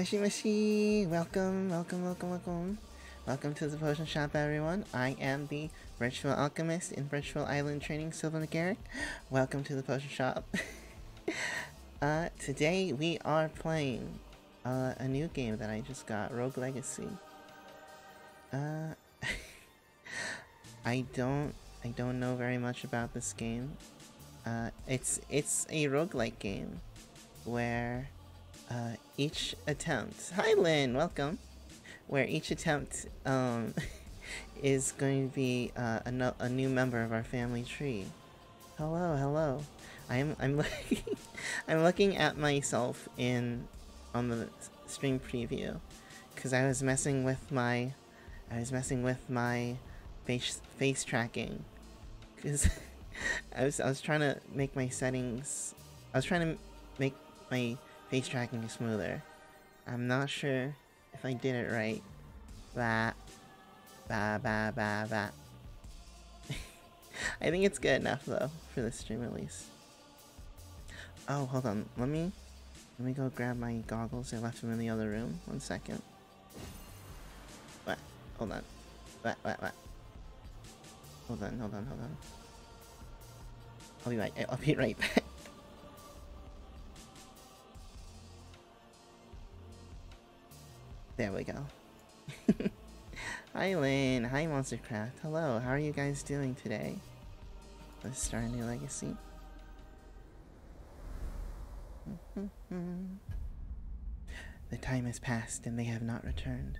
Mushy mushy! Welcome, welcome, welcome, welcome. Welcome to the potion shop, everyone. I am the virtual alchemist in Virtual Island Training, Silvan Agaric. Welcome to the potion shop. uh, today we are playing uh, a new game that I just got, Rogue Legacy. Uh, I don't, I don't know very much about this game. Uh, it's it's a roguelike game where uh, each attempt. Hi, Lynn. Welcome. Where each attempt um, is going to be uh, a, no a new member of our family tree. Hello, hello. I'm I'm looking I'm looking at myself in on the stream preview because I was messing with my I was messing with my face face tracking because I was I was trying to make my settings I was trying to make my face tracking is smoother. I'm not sure if I did it right. Ba ba ba ba ba. I think it's good enough though for this stream at least. Oh, hold on. Let me let me go grab my goggles. I left them in the other room. One second. What? Hold on. What? What? What? Hold on. Hold on. Hold on. I'll be right. I'll be right back. There we go. Hi Lynn, hi Monstercraft. Hello, how are you guys doing today? Let's start a new legacy. the time has passed and they have not returned.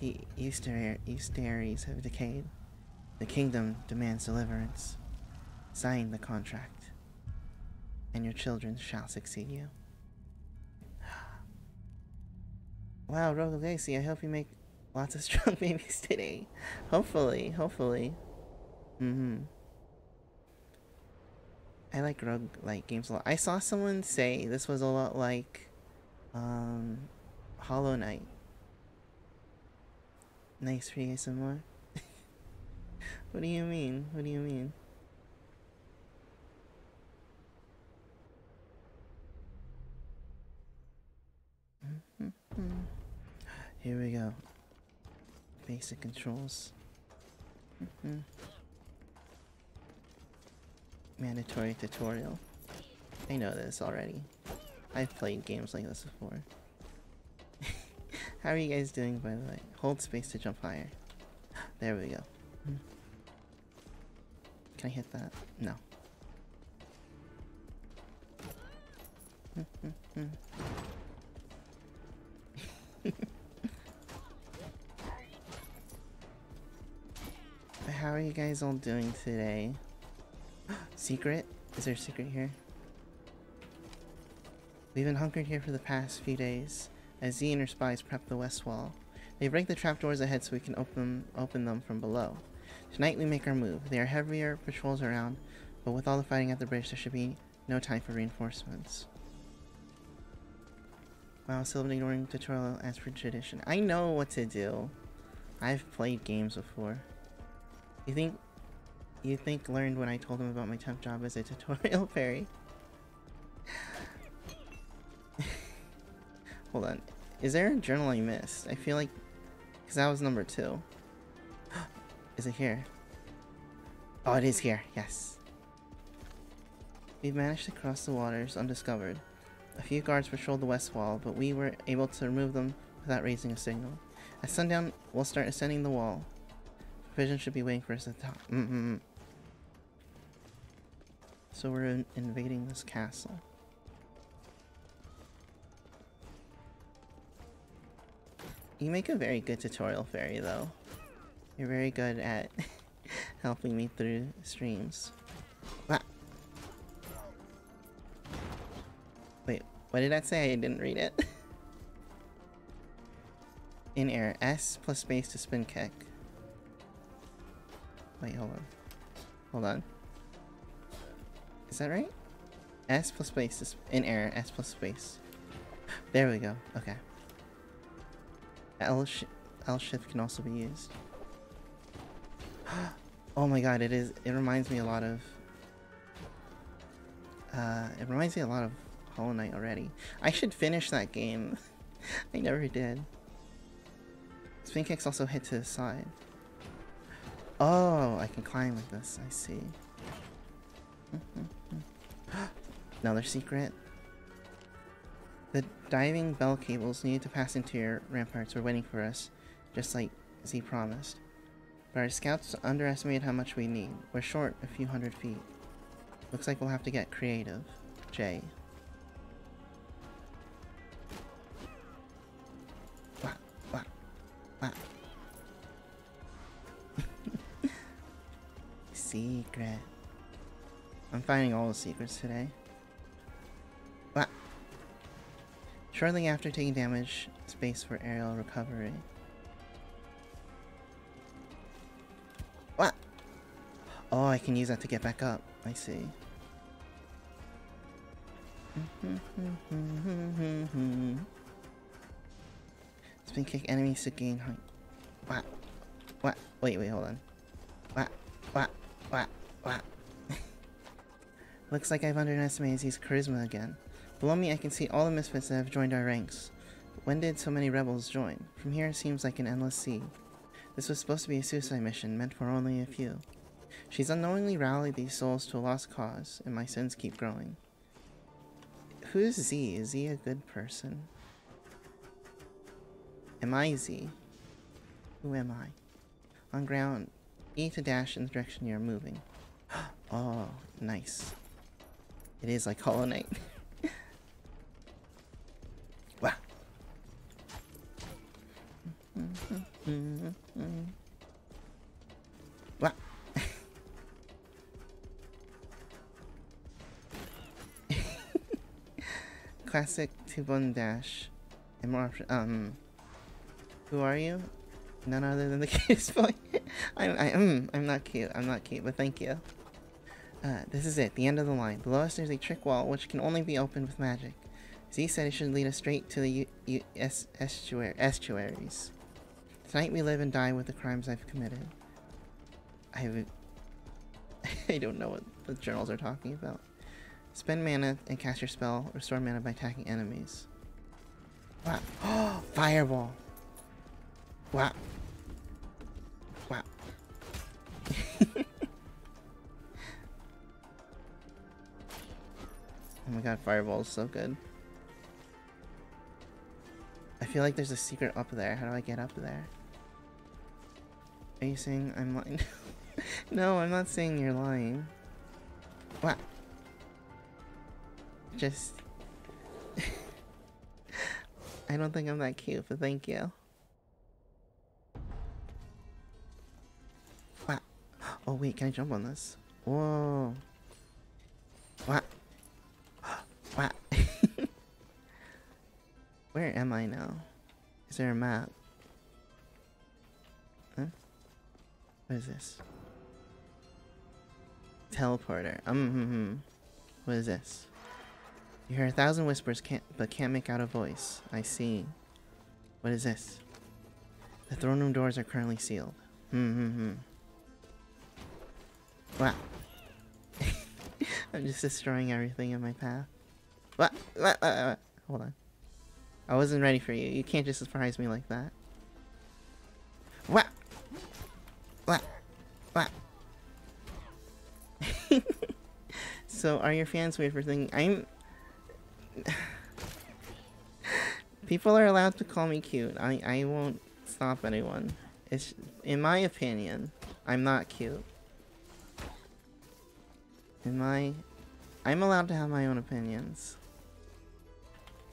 The Easter Estuaries have decayed. The kingdom demands deliverance. Sign the contract, and your children shall succeed you. Wow, Rogue Legacy, I hope you make lots of strong babies today. Hopefully, hopefully. Mm-hmm. I like rogue like games a lot. I saw someone say this was a lot like um Hollow Knight. Nice for you some more. what do you mean? What do you mean? Here we go. Basic controls. Mm-hmm. Mandatory tutorial. I know this already. I've played games like this before. How are you guys doing, by the way? Hold space to jump higher. There we go. Hmm. Can I hit that? No. How are you guys all doing today? secret? Is there a secret here? We've been hunkered here for the past few days, as Z and her spies prep the west wall. They've rigged the trapdoors ahead so we can open, open them from below. Tonight we make our move. There are heavier patrols around, but with all the fighting at the bridge, there should be no time for reinforcements. Wow, still ignoring tutorial as per tradition. I know what to do. I've played games before. You think you think learned when I told him about my temp job as a tutorial fairy? Hold on. Is there a journal I missed? I feel like... Because that was number two. is it here? Oh, it is here. Yes. We've managed to cross the waters undiscovered. A few guards patrolled the west wall, but we were able to remove them without raising a signal. At sundown, we'll start ascending the wall. Vision should be waiting for us at the top. Mm -hmm. So we're in invading this castle. You make a very good tutorial fairy, though. You're very good at helping me through streams. Ah. Wait, what did that say? I didn't read it. In air, S plus space to spin kick. Wait, hold on. Hold on. Is that right? S plus space is in air, S plus space. There we go. Okay. L, sh L shift can also be used. oh my god, it is. It reminds me a lot of. Uh, it reminds me a lot of Hollow Knight already. I should finish that game. I never did. Spin kicks also hit to the side. Oh, I can climb with this, I see. Mm-hmm. Another secret. The diving bell cables needed to pass into your ramparts were waiting for us, just like Z promised. But our scouts underestimated how much we need. We're short a few hundred feet. Looks like we'll have to get creative. Jay. Finding all the secrets today. Wah. Shortly after taking damage, space for aerial recovery. What? Oh, I can use that to get back up. I see. Spin kick enemies to gain height. What? What? Wait, wait, hold on. What? What? What? What? Looks like I've underestimated his charisma again. Below me I can see all the misfits that have joined our ranks. When did so many rebels join? From here it seems like an endless sea. This was supposed to be a suicide mission meant for only a few. She's unknowingly rallied these souls to a lost cause, and my sins keep growing. Who's Z? Is he a good person? Am I Z? Who am I? On ground, E to dash in the direction you're moving. oh, nice. It is like Hollow Knight. wow. wow. Classic two-button dash. And more. Um. Who are you? None other than the cutest boy. I'm. I, mm, I'm not cute. I'm not cute, but thank you. Uh, this is it, the end of the line. Below us there's a trick wall which can only be opened with magic. Z said it should lead us straight to the U U estuar estuaries. Tonight we live and die with the crimes I've committed. I I don't know what the journals are talking about. Spend mana and cast your spell. Restore mana by attacking enemies. Wow. Oh, fireball. Wow. My god, Fireball is so good. I feel like there's a secret up there. How do I get up there? Are you saying I'm lying? no, I'm not saying you're lying. What? Just... I don't think I'm that cute, but thank you. What? Oh wait, can I jump on this? Whoa. What? What? Where am I now? Is there a map? Huh? What is this? Teleporter. Um, hmm, hmm. What is this? You hear a thousand whispers, can't, but can't make out a voice. I see. What is this? The throne room doors are currently sealed. Hmm, hmm, hmm. Wow. I'm just destroying everything in my path. What? What? what? Hold on. I wasn't ready for you. You can't just surprise me like that. What? What? What? so, are your fans weird for thinking I'm... People are allowed to call me cute. I, I won't stop anyone. It's, in my opinion, I'm not cute. In my... I'm allowed to have my own opinions.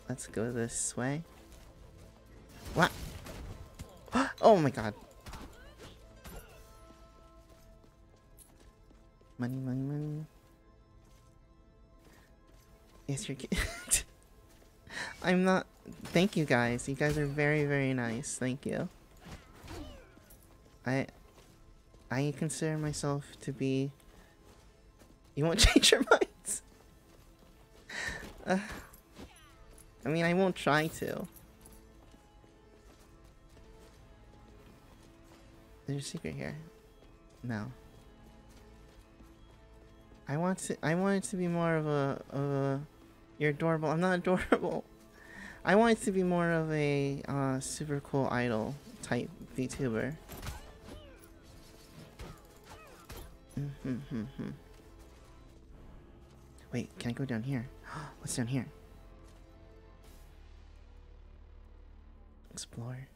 Let's go this way. What? Oh my god. Money, money, money. Yes, you're cute. I'm not... Thank you guys. You guys are very, very nice. Thank you. I... I consider myself to be... You won't change your minds? Uh... I mean, I won't try to. There's a secret here. No. I want to. I want it to be more of a. Of a you're adorable. I'm not adorable. I want it to be more of a uh, super cool idol type VTuber. Wait, can I go down here? What's down here? Explore.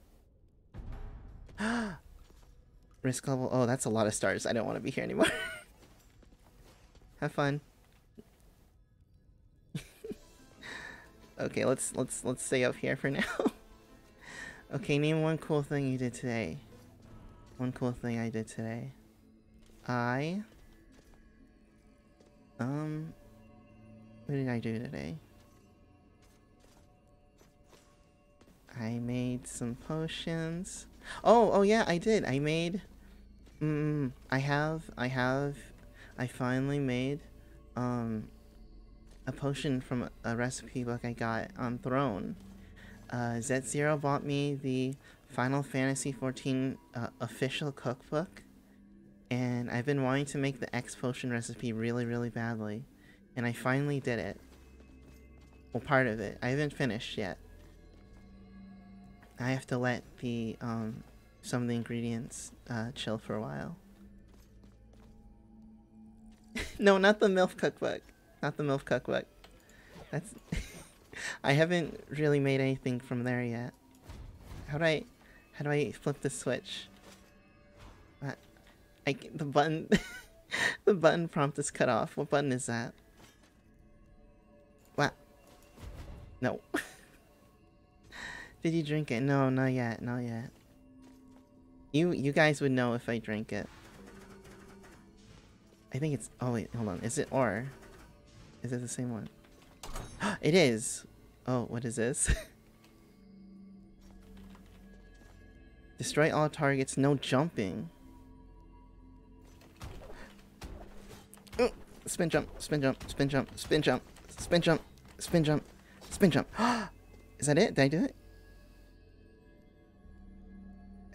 Risk level. Oh, that's a lot of stars. I don't want to be here anymore. Have fun. okay, let's let's let's stay up here for now. okay, name one cool thing you did today. One cool thing I did today. I um what did I do today? I made some potions. Oh, oh yeah, I did. I made mm, I have I have I finally made um a potion from a recipe book I got on Throne. Uh, Z0 bought me the Final Fantasy XIV uh, official cookbook, and I've been wanting to make the X potion recipe really, really badly, and I finally did it. Well, part of it. I haven't finished yet. I have to let the um, some of the ingredients uh, chill for a while. no, not the MILF cookbook. Not the MILF cookbook. That's... I haven't really made anything from there yet. How do I... How do I flip the switch? What? I, the button... the button prompt is cut off. What button is that? What? No. Did you drink it? No, not yet. Not yet. You you guys would know if I drank it. I think it's... Oh, wait. Hold on. Is it or? Is it the same one? it is! Oh, what is this? Destroy all targets, no jumping. Oh, spin jump, spin jump, spin jump, spin jump, spin jump, spin jump, spin jump. is that it? Did I do it?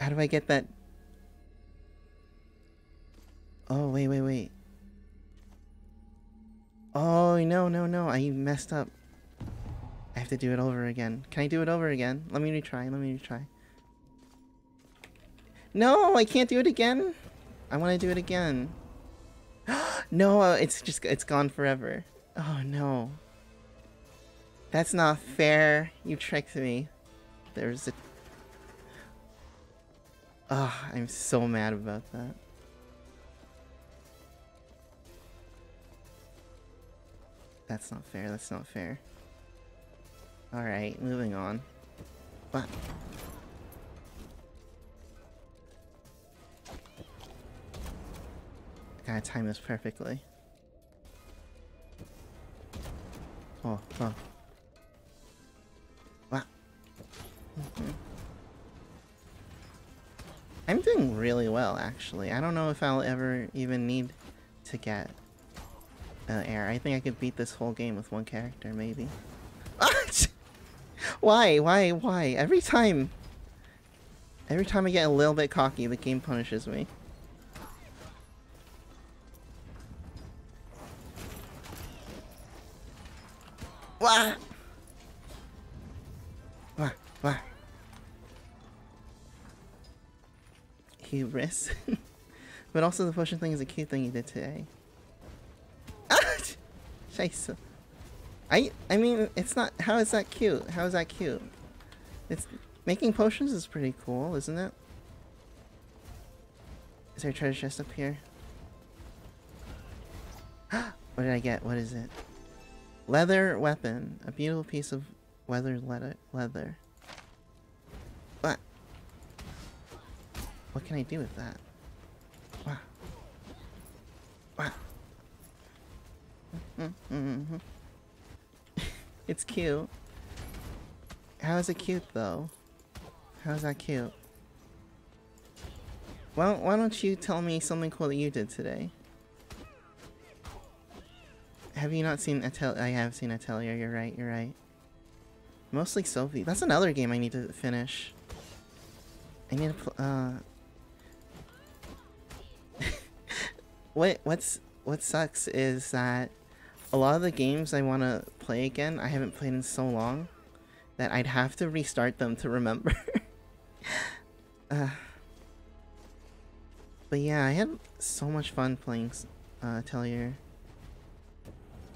How do I get that? Oh, wait, wait, wait. Oh, no, no, no. I messed up. I have to do it over again. Can I do it over again? Let me retry. Let me retry. No, I can't do it again. I want to do it again. no, uh, it's just, it's gone forever. Oh, no. That's not fair. You tricked me. There's a... Oh, I'm so mad about that. That's not fair, that's not fair. Alright, moving on. I gotta time this perfectly. Oh, oh. Wow. Mm -hmm. I'm doing really well, actually. I don't know if I'll ever even need to get uh, air. I think I could beat this whole game with one character, maybe. why? Why? Why? Every time... Every time I get a little bit cocky, the game punishes me. Wah! Wah! Wah! Hubris. but also the potion thing is a cute thing you did today. Scheiße. I I mean, it's not. How is that cute? How is that cute? It's making potions is pretty cool, isn't it? Is there a treasure chest up here? what did I get? What is it? Leather weapon. A beautiful piece of weather leather. Leather. What can I do with that? Wow. Wow. it's cute. How is it cute though? How is that cute? Well, why don't you tell me something cool that you did today? Have you not seen Atelier? I have seen Atelier, you're right, you're right. Mostly Sophie. That's another game I need to finish. I need to uh... what, what's, what sucks is that a lot of the games I want to play again, I haven't played in so long. that I'd have to restart them to remember. uh, but yeah, I had so much fun playing uh, Atelier.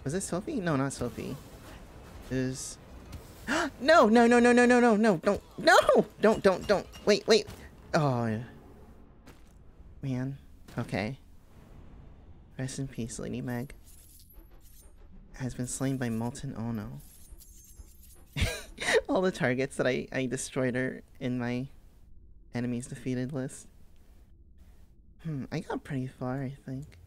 Was it Sophie? No, not Sophie. It was... no, no, no, no, no, no, no, no, don't, no! Don't, don't, don't. Wait, wait. Oh. Man. Okay. Rest in peace, Lady Meg. Has been slain by Molten Ono. All the targets that I, I destroyed are in my enemies defeated list. Hmm, I got pretty far, I think.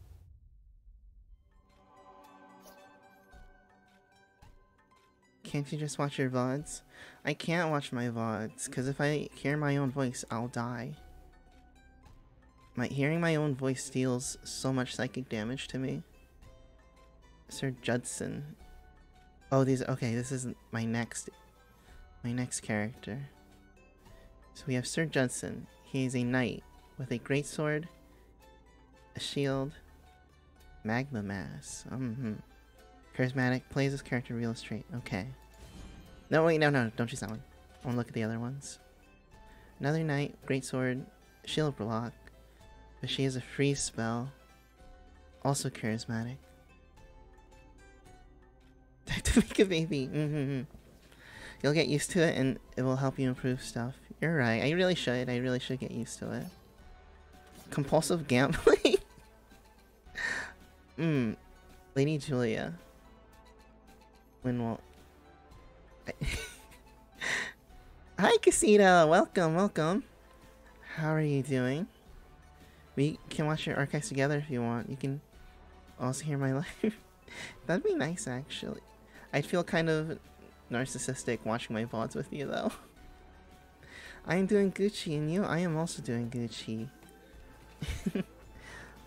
Can't you just watch your VODs? I can't watch my VODs, because if I hear my own voice, I'll die. My hearing my own voice deals so much psychic damage to me. Sir Judson. Oh, these okay, this is my next my next character. So we have Sir Judson. He is a knight with a great sword, a shield, magma mass. Mm -hmm. Charismatic, plays his character real straight. Okay. No, wait, no, no, don't choose that one. I want to look at the other ones. Another knight, great sword, shield block, but she has a freeze spell. Also charismatic. To make a baby. Mm -hmm. You'll get used to it and it will help you improve stuff. You're right. I really should. I really should get used to it. Compulsive gambling? Hmm. Lady Julia. When will... Hi, Casita! Welcome, welcome. How are you doing? We can watch your archives together if you want. You can also hear my life. That'd be nice, actually. I'd feel kind of narcissistic watching my VODs with you, though. I am doing Gucci, and you? I am also doing Gucci.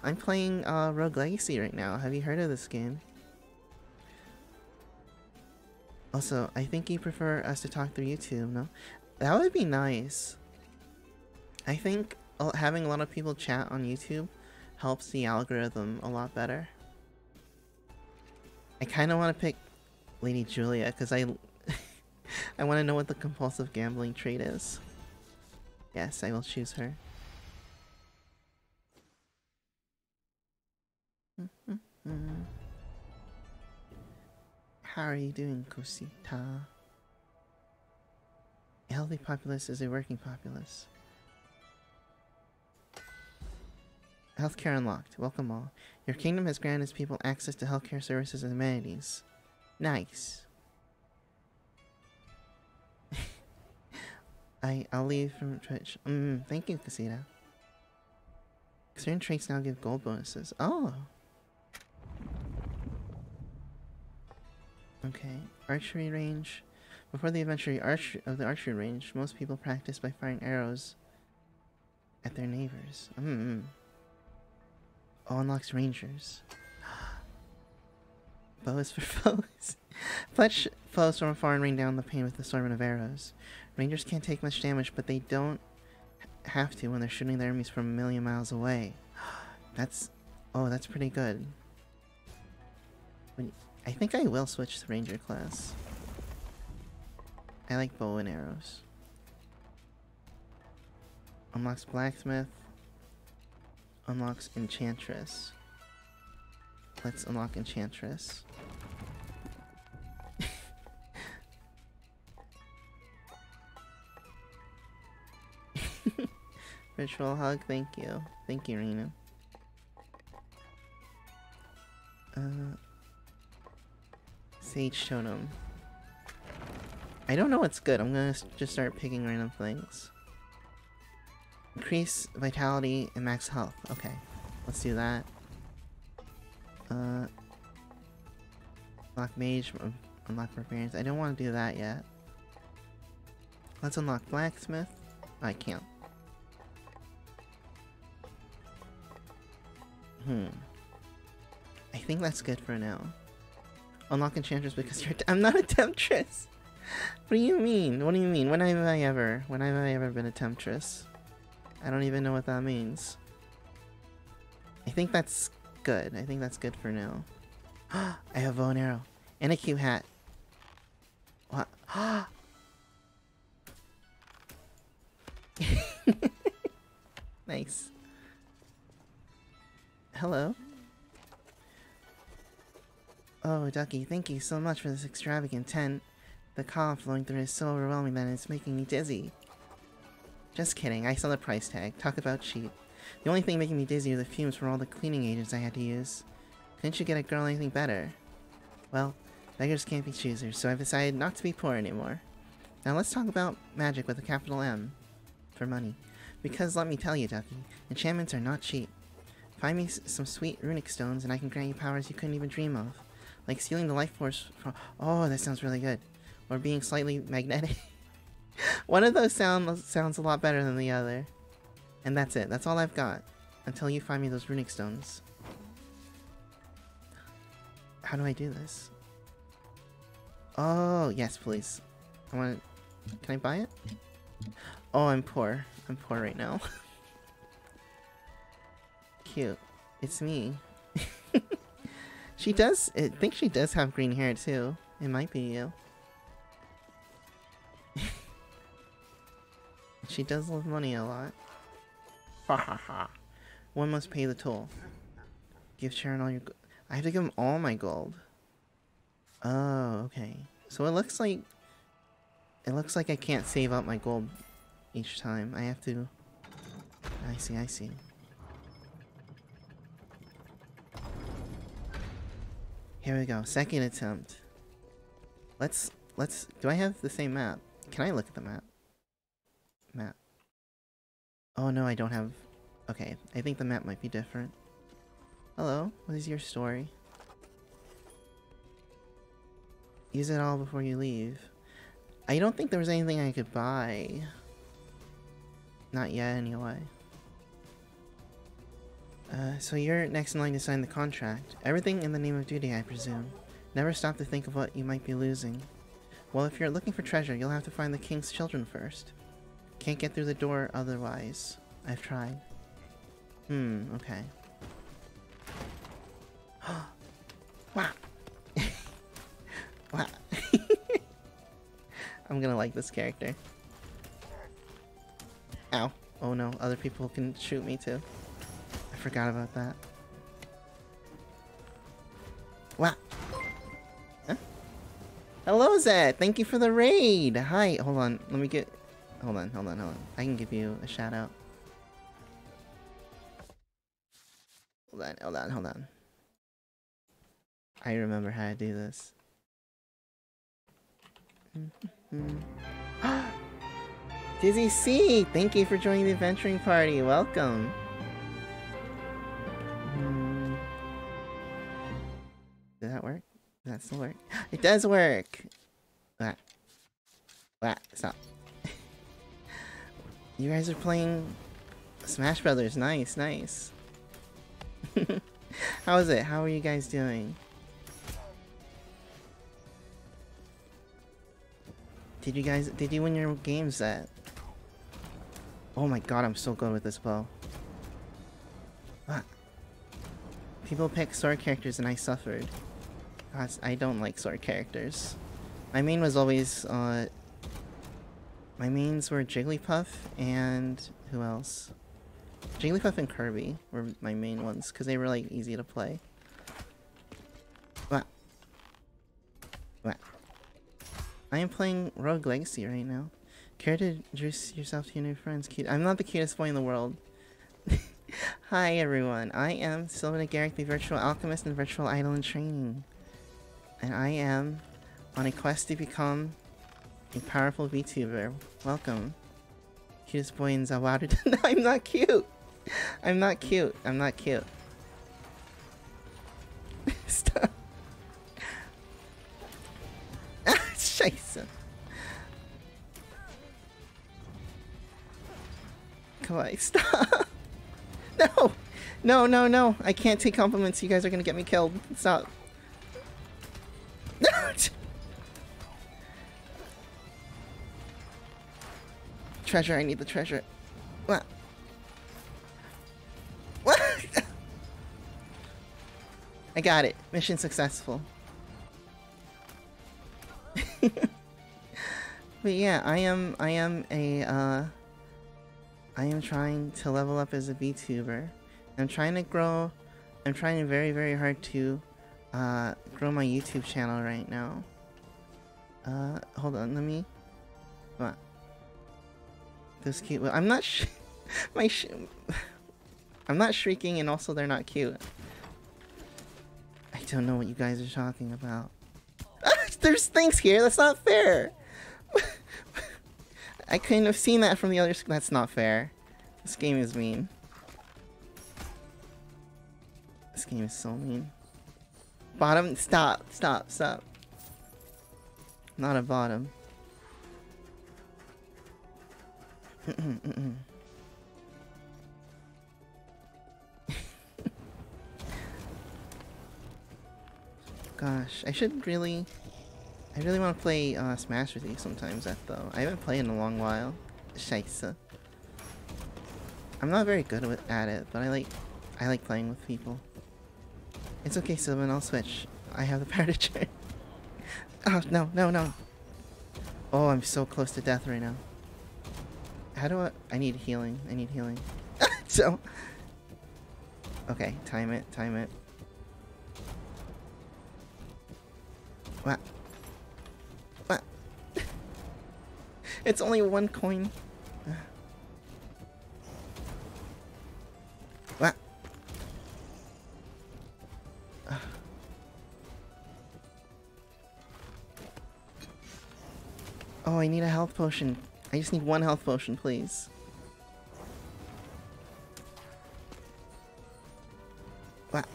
I'm playing uh, Rogue Legacy right now. Have you heard of this game? Also, I think you prefer us to talk through YouTube, no? That would be nice. I think having a lot of people chat on YouTube helps the algorithm a lot better. I kind of want to pick Lady Julia because I I want to know what the compulsive gambling trait is. Yes, I will choose her. How are you doing, Cosita? A healthy populace is a working populace. Healthcare unlocked. Welcome all. Your kingdom has granted its people access to healthcare services and amenities. Nice. I, I'll leave from Twitch. Mm, thank you, Casita. Certain traits now give gold bonuses. Oh! Okay. Archery range. Before the adventure arch of the archery range, most people practice by firing arrows at their neighbors. Mm -hmm. Unlocks rangers. Bows for foes. Fletch foes from afar and rain down the pain with the assortment of arrows. Rangers can't take much damage, but they don't have to when they're shooting their enemies from a million miles away. That's... Oh, that's pretty good. I think I will switch to Ranger class. I like bow and arrows. Unlocks Blacksmith unlocks Enchantress. Let's unlock Enchantress. Ritual hug, thank you. Thank you, Rena. Uh, Sage Totem. I don't know what's good. I'm gonna just start picking random things. Increase vitality and max health. Okay, let's do that. Uh, unlock mage, unlock barbarians. I don't want to do that yet. Let's unlock blacksmith. I can't. Hmm. I think that's good for now. Unlock enchantress because you're- I'm not a temptress! What do you mean? What do you mean? When have I ever? When have I ever been a temptress? I don't even know what that means. I think that's good. I think that's good for now. I have bow and arrow. And a cute hat. What? nice. Hello? Oh, Ducky, thank you so much for this extravagant tent. The cough flowing through is so overwhelming that it's making me dizzy. Just kidding, I saw the price tag. Talk about cheap. The only thing making me dizzy are the fumes from all the cleaning agents I had to use. Couldn't you get a girl anything better? Well, beggars can't be choosers, so I've decided not to be poor anymore. Now let's talk about magic with a capital M. For money. Because let me tell you, Ducky, enchantments are not cheap. Find me some sweet runic stones and I can grant you powers you couldn't even dream of. Like stealing the life force from- Oh, that sounds really good or being slightly magnetic. One of those sound sounds a lot better than the other. And that's it. That's all I've got. Until you find me those runic stones. How do I do this? Oh, yes, please. I want to... Can I buy it? Oh, I'm poor. I'm poor right now. Cute. It's me. she does... I think she does have green hair, too. It might be you. She does love money a lot. Ha ha ha. One must pay the toll. Give Charon all your I have to give him all my gold. Oh, okay. So it looks like... It looks like I can't save up my gold each time. I have to... I see, I see. Here we go. Second attempt. Let's... Let's... Do I have the same map? Can I look at the map? Map. Oh no, I don't have... Okay, I think the map might be different. Hello, what is your story? Use it all before you leave. I don't think there was anything I could buy. Not yet, anyway. Uh, so you're next in line to sign the contract. Everything in the name of duty, I presume. Never stop to think of what you might be losing. Well, if you're looking for treasure, you'll have to find the king's children first. Can't get through the door otherwise. I've tried. Hmm, okay. wow. wow. I'm gonna like this character. Ow. Oh no, other people can shoot me too. I forgot about that. Wow. Huh? Hello, Zed! Thank you for the raid! Hi, hold on. Let me get Hold on, hold on, hold on. I can give you a shout out. Hold on, hold on, hold on. I remember how to do this. Dizzy C! Thank you for joining the adventuring party. Welcome. Did that work? Does that still work? It does work! Ah. Ah, stop. You guys are playing Smash Brothers. Nice, nice. How is it? How are you guys doing? Did you guys did you win your game set? Oh my god, I'm so good with this bow. What? People pick sword characters and I suffered. I don't like sword characters. My main was always uh, my mains were Jigglypuff and who else? Jigglypuff and Kirby were my main ones because they were like easy to play. What? What? I am playing Rogue Legacy right now. Care to introduce yourself to your new friends? Cute. I'm not the cutest boy in the world. Hi everyone, I am Silvan Agaric, the virtual alchemist and virtual idol in training. And I am on a quest to become a powerful VTuber. Welcome. Cutest boy in Zawadu. no, I'm not cute. I'm not cute. I'm not cute. Stop. Scheiße. Come on, stop. No. No, no, no. I can't take compliments. You guys are gonna get me killed. Stop. Treasure, I need the treasure. What? What? I got it. Mission successful. but yeah, I am I am a uh I am trying to level up as a VTuber. I'm trying to grow. I'm trying very, very hard to uh, grow my YouTube channel right now. Uh, hold on, let me. What? Those cute. I'm not. My. Sh I'm not shrieking, and also they're not cute. I don't know what you guys are talking about. There's things here. That's not fair. I couldn't have seen that from the other. That's not fair. This game is mean. This game is so mean. Bottom, stop, stop, stop. Not a bottom. Gosh, I should really... I really want to play uh, Smash with you sometimes, though. I haven't played in a long while. Scheisse. I'm not very good at it, but I like I like playing with people. It's okay, Silvan, I'll switch. I have the power to oh, no, no, no. Oh, I'm so close to death right now. How do I... I need healing. I need healing. so... Okay, time it, time it. What? What? it's only one coin. what? Oh, I need a health potion. I just need one health potion, please. What?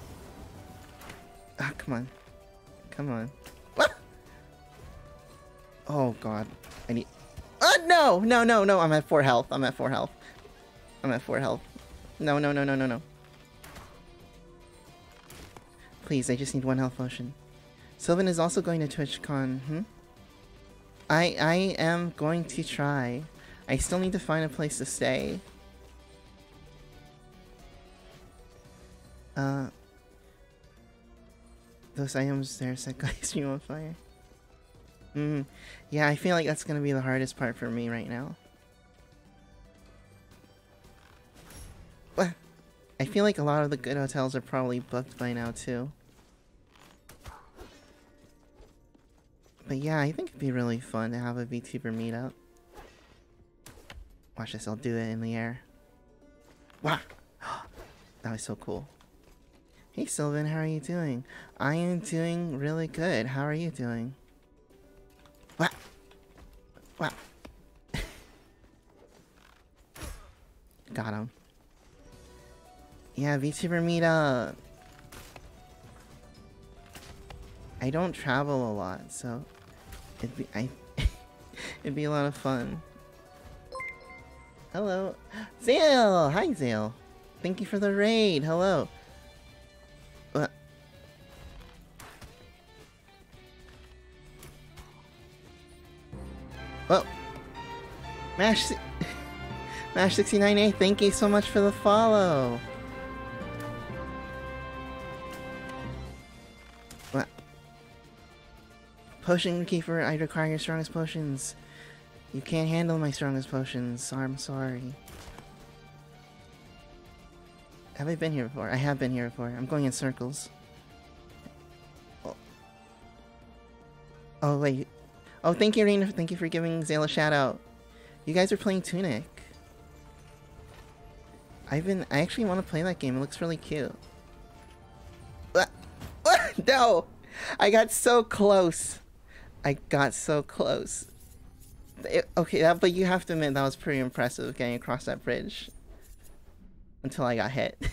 Ah, come on. Come on. What Oh god. I need... Uh, no! No, no, no! I'm at 4 health. I'm at 4 health. I'm at 4 health. No, no, no, no, no, no. Please, I just need one health potion. Silvan is also going to TwitchCon, hmm? I, I am going to try. I still need to find a place to stay. Uh... Those items there set guys you on fire. Mm, yeah, I feel like that's gonna be the hardest part for me right now. I feel like a lot of the good hotels are probably booked by now too. But yeah, I think it'd be really fun to have a VTuber meetup. Watch this, I'll do it in the air. Wow! that was so cool. Hey Silvan, how are you doing? I am doing really good. How are you doing? What? What? Got him. Yeah, VTuber meetup. I don't travel a lot, so it'd be I it'd be a lot of fun. Hello. Zale! Hi Zale. Thank you for the raid. Hello. What? Well, Mash, Mash69A, thank you so much for the follow. Potion Keeper, I require your strongest potions. You can't handle my strongest potions, I'm sorry. Have I been here before? I have been here before. I'm going in circles. Oh, oh wait. Oh, thank you, Reina. Thank you for giving Zayla a shout out. You guys are playing Tunic. I've been. I actually want to play that game. It looks really cute. no! I got so close. I got so close. It, okay, that, but you have to admit that was pretty impressive getting across that bridge. Until I got hit.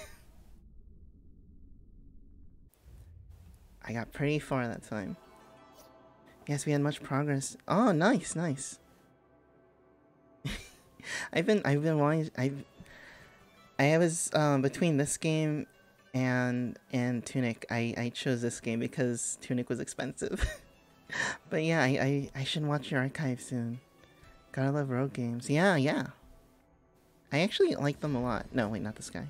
I got pretty far that time. Yes, we had much progress. Oh, nice, nice. I've been, I've been wanting, I've, I was, um, between this game and, and Tunic, I, I chose this game because Tunic was expensive. but yeah, I, I, I should watch your archive soon. Gotta love road games. Yeah, yeah. I actually like them a lot. No, wait, not this guy.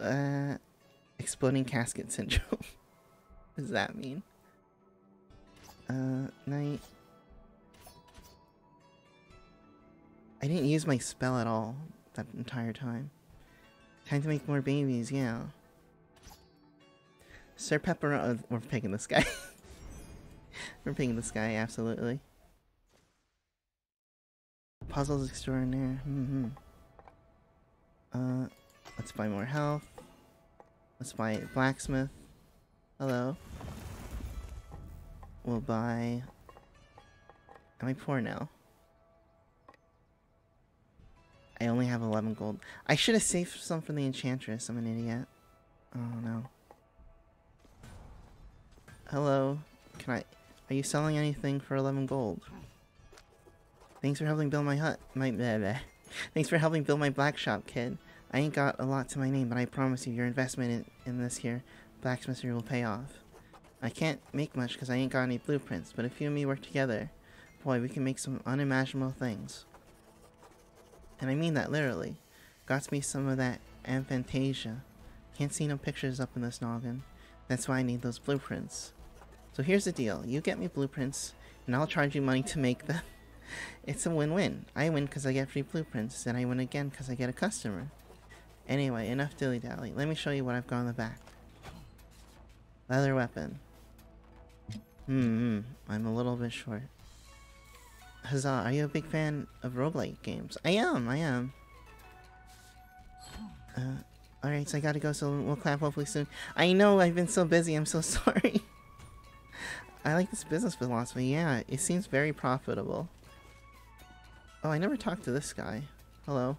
Uh, exploding casket syndrome. what does that mean? Uh, night. I didn't use my spell at all that entire time. Time to make more babies, yeah. Sir Pepper, uh, we're picking this guy. picking this guy, absolutely. Puzzles extraordinaire. Mm-hmm. Uh, let's buy more health. Let's buy blacksmith. Hello. We'll buy. Am I poor now? I only have 11 gold. I should have saved some for the enchantress. I'm an idiot. Oh no. Hello. Can I... Are you selling anything for 11 gold? Thanks for helping build my hut. My... Blah, blah. Thanks for helping build my black shop, kid. I ain't got a lot to my name, but I promise you your investment in, in this here blacksmithery will pay off. I can't make much because I ain't got any blueprints, but if you and me work together, boy, we can make some unimaginable things. And I mean that literally. Got me some of that aphantasia. Can't see no pictures up in this noggin. That's why I need those blueprints. So here's the deal. You get me blueprints, and I'll charge you money to make them. it's a win-win. I win because I get free blueprints, and I win again because I get a customer. Anyway, enough dilly-dally. Let me show you what I've got on the back. Leather weapon. Hmm, I'm a little bit short. Huzzah, are you a big fan of roguelike games? I am, I am. Uh, alright, so I gotta go, so we'll clap hopefully soon. I know, I've been so busy, I'm so sorry. I like this business philosophy. Yeah, it seems very profitable. Oh, I never talked to this guy. Hello.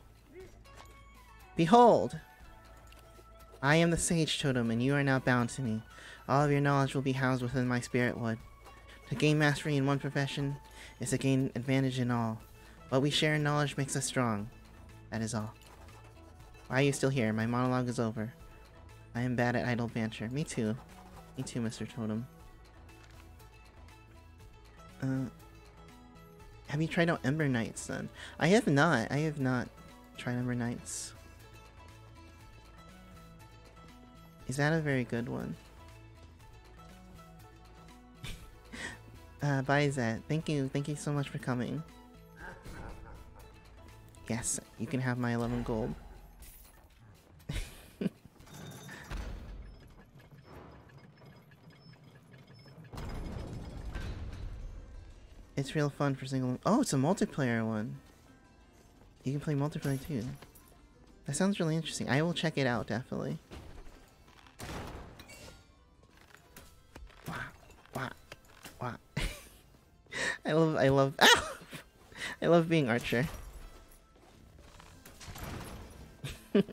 Behold! I am the Sage Totem, and you are now bound to me. All of your knowledge will be housed within my spirit wood. To gain mastery in one profession is to gain advantage in all. What we share in knowledge makes us strong. That is all. Why are you still here? My monologue is over. I am bad at idle banter. Me too. Me too, Mr. Totem. Uh, have you tried out Ember Knights then? I have not. I have not tried Ember Knights. Is that a very good one? uh, bye Zed. Thank you. Thank you so much for coming. Yes, you can have my 11 gold. It's real fun for single. Oh, it's a multiplayer one. You can play multiplayer too. That sounds really interesting. I will check it out definitely. I love, I love, ah! I love being Archer.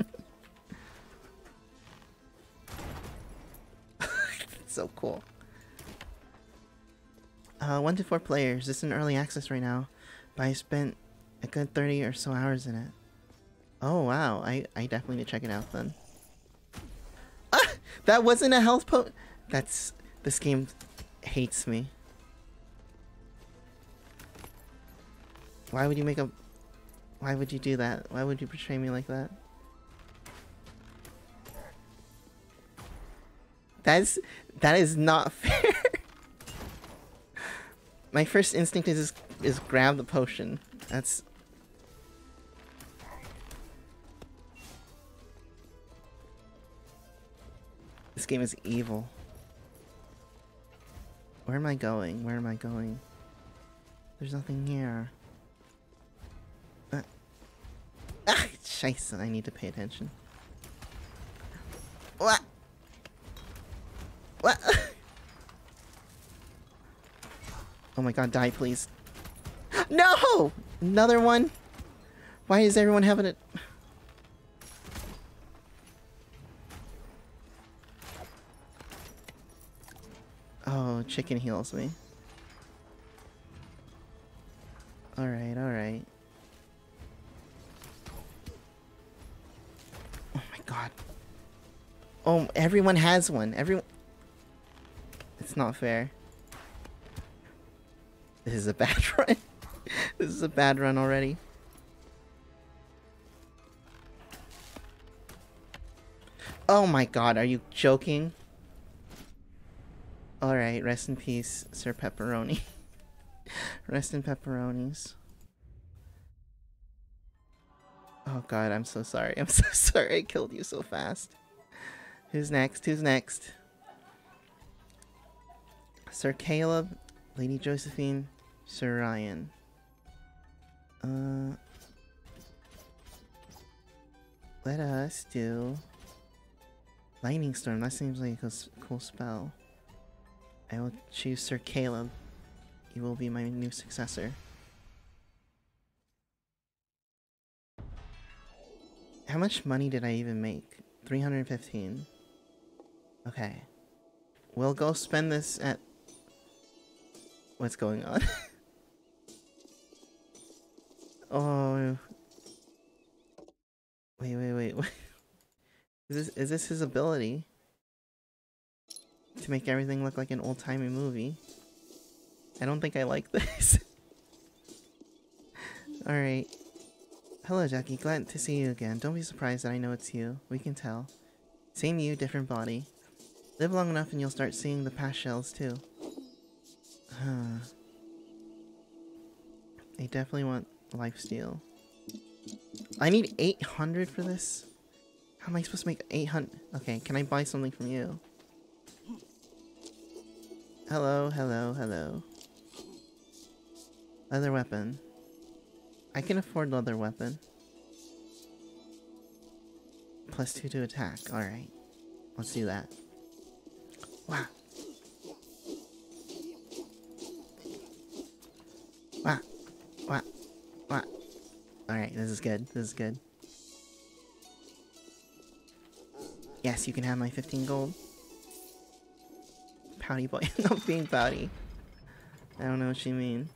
so cool. Uh, one to four players. It's in early access right now, but I spent a good 30 or so hours in it. Oh, wow. I, I definitely need to check it out then. Ah! That wasn't a health po- That's... This game hates me. Why would you make a... Why would you do that? Why would you portray me like that? That's... That is not fair. My first instinct is is grab the potion. That's This game is evil. Where am I going? Where am I going? There's nothing here. Uh. Ah! Scheiße, I need to pay attention. What? What? Oh my god, die please. No! Another one? Why is everyone having it? Oh, chicken heals me. Alright, alright. Oh my god. Oh, everyone has one. Everyone... It's not fair. This is a bad run. this is a bad run already. Oh my god, are you joking? Alright, rest in peace, Sir Pepperoni. rest in pepperonis. Oh god, I'm so sorry. I'm so sorry I killed you so fast. Who's next? Who's next? Sir Caleb, Lady Josephine, Sir Ryan. Uh, let us do Lightning Storm. That seems like a cool spell. I will choose Sir Caleb. He will be my new successor. How much money did I even make? 315. Okay. We'll go spend this at... What's going on? oh... Wait, wait, wait, wait. Is this, is this his ability? To make everything look like an old-timey movie? I don't think I like this. Alright. Hello, Jackie. Glad to see you again. Don't be surprised that I know it's you. We can tell. Same you, different body. Live long enough and you'll start seeing the past shells, too. Huh. I definitely want lifesteal. I need 800 for this? How am I supposed to make 800? Okay, can I buy something from you? Hello, hello, hello. Leather weapon. I can afford leather weapon. Plus two to attack. Alright. Let's do that. Wow. Wow. Wow. Alright, this is good. This is good. Yes, you can have my 15 gold. Pouty boy. Not being pouty. I don't know what you mean.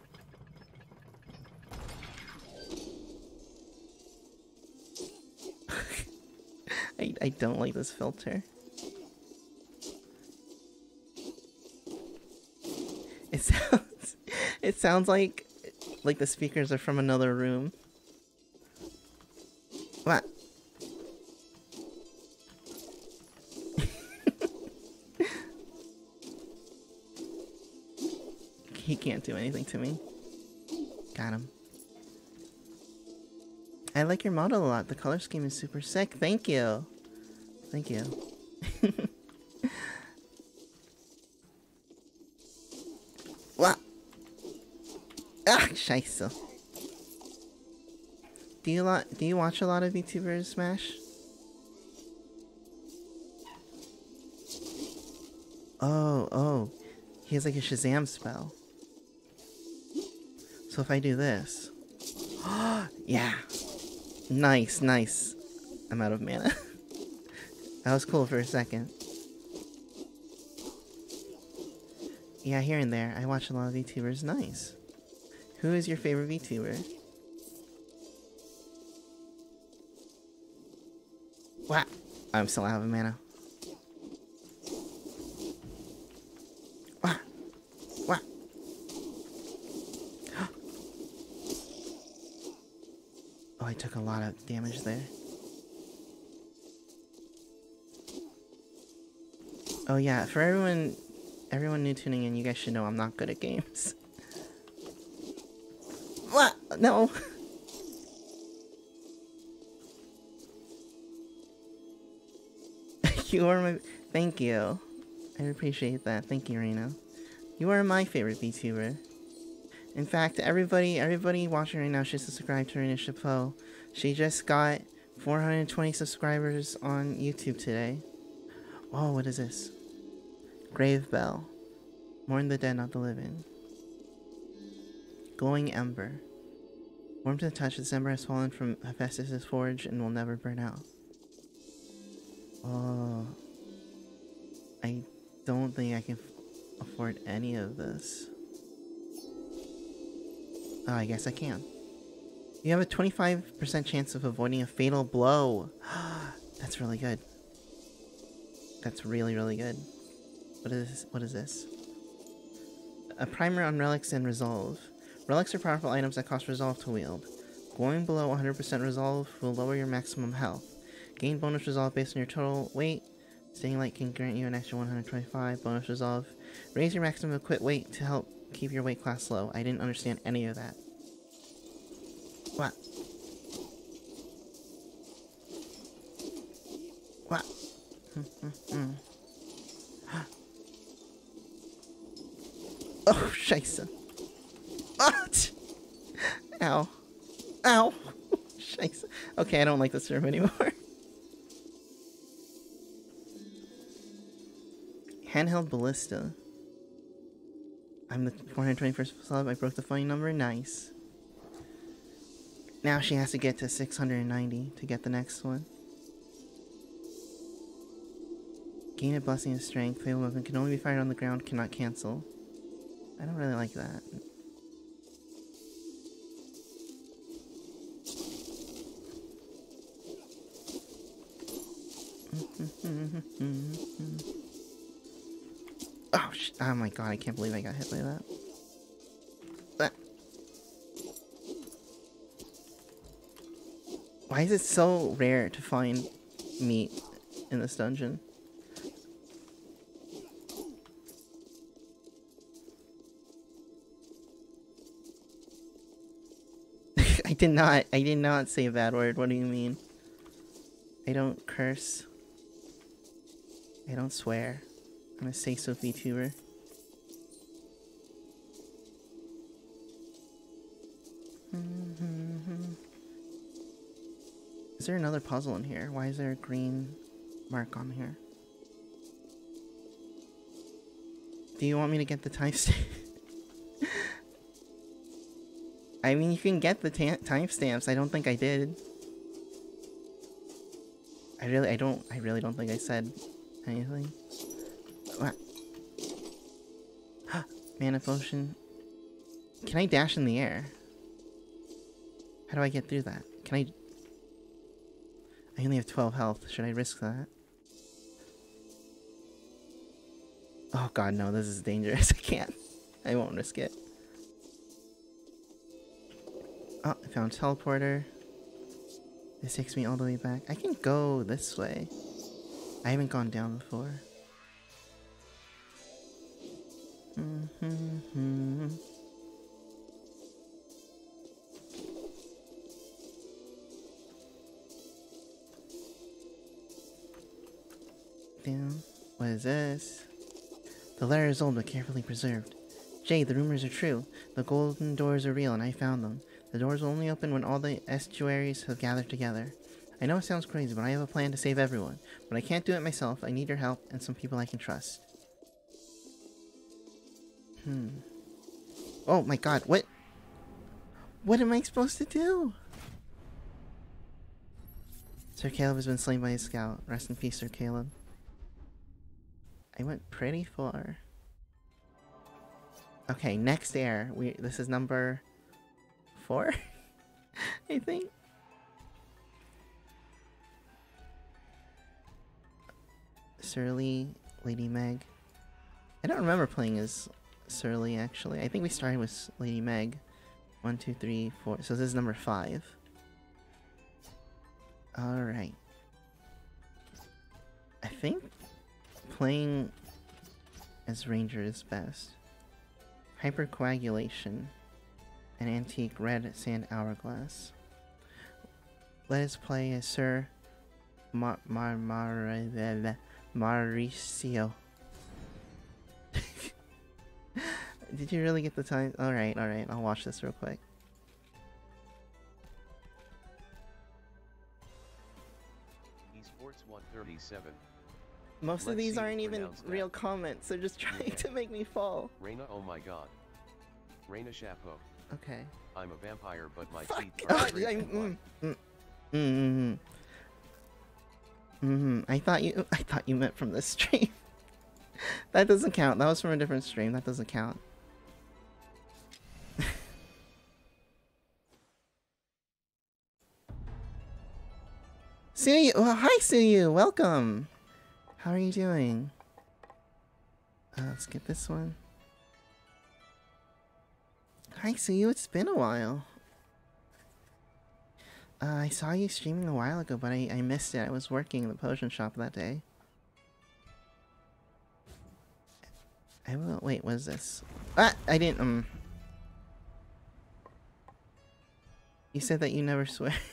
I, I don't like this filter. It sounds it sounds like like the speakers are from another room. Can't do anything to me. Got him. I like your model a lot. The color scheme is super sick. Thank you. Thank you. what? Ah, scheiße. Do you lot? Do you watch a lot of YouTubers Smash? Oh, oh. He has like a Shazam spell. So if I do this... yeah. Nice, nice. I'm out of mana. that was cool for a second. Yeah, here and there. I watch a lot of VTubers. Nice. Who is your favorite VTuber? Wow. I'm still out of mana. I took a lot of damage there. Oh yeah, for everyone everyone new tuning in, you guys should know I'm not good at games. what? No. you are my thank you. I appreciate that. Thank you, Reno. You are my favorite VTuber. In fact, everybody everybody watching right now should subscribe to Rena Chapeau. She just got 420 subscribers on YouTube today. Oh, what is this? Grave Bell. Mourn the dead, not the living. Glowing Ember. Warm to the touch, this ember has fallen from Hephaestus' forge and will never burn out. Oh. I don't think I can afford any of this. Oh, I guess I can. You have a 25% chance of avoiding a fatal blow. That's really good. That's really, really good. What is this? What is this? A primer on relics and resolve. Relics are powerful items that cost resolve to wield. Going below 100% resolve will lower your maximum health. Gain bonus resolve based on your total weight. Staying light can grant you an extra 125 bonus resolve. Raise your maximum equip weight to help keep your weight class low. I didn't understand any of that. What? What? oh, scheiße. What? Ow. Ow. scheiße. Okay, I don't like this room anymore. Handheld ballista. I'm the 421st sub. I broke the funny number. Nice. Now she has to get to 690 to get the next one. Gain a blessing of strength. Fatal weapon can only be fired on the ground, cannot cancel. I don't really like that. oh, oh my god, I can't believe I got hit by that. Why is it so rare to find meat in this dungeon? I did not. I did not say a bad word. What do you mean? I don't curse. I don't swear. I'm a say so VTuber. There another puzzle in here? Why is there a green mark on here? Do you want me to get the timestamp? I mean, you can get the timestamps. I don't think I did. I really, I don't, I really don't think I said anything. What? Mana potion. Can I dash in the air? How do I get through that? Can I I only have 12 health. Should I risk that? Oh god, no, this is dangerous. I can't. I won't risk it. Oh, I found teleporter. This takes me all the way back. I can go this way. I haven't gone down before. The letter is old but carefully preserved. Jade, the rumors are true. The golden doors are real and I found them. The doors will only open when all the estuaries have gathered together. I know it sounds crazy, but I have a plan to save everyone. But I can't do it myself. I need your help and some people I can trust. Hmm. Oh my god, what? What am I supposed to do? Sir Caleb has been slain by a scout. Rest in peace, Sir Caleb. I went pretty far. Okay, next air. We this is number four, I think. Surly, Lady Meg. I don't remember playing as Surly actually. I think we started with Lady Meg. One, two, three, four. So this is number five. Alright. I think playing as Ranger is best. Hypercoagulation. An antique red sand hourglass. Let us play as Sir Mar Mar Mar Mauricio. Did you really get the time? Alright, alright, I'll watch this real quick. Esports 137. Most Let's of these aren't even real that. comments. They're just trying yeah. to make me fall. Reina, oh my god. Reina Chapeau. Okay. I'm a vampire, but my Fuck. teeth are oh, mm, mm, mm, mm, mm, I thought you. I thought you meant from the stream. that doesn't count. That was from a different stream. That doesn't count. Suyu, well, hi Suyu, welcome. How are you doing? Uh, let's get this one. Hi, see you. It's been a while. Uh, I saw you streaming a while ago, but I, I missed it. I was working in the potion shop that day. I will. Wait, what is this? Ah, I didn't. Um. You said that you never swear.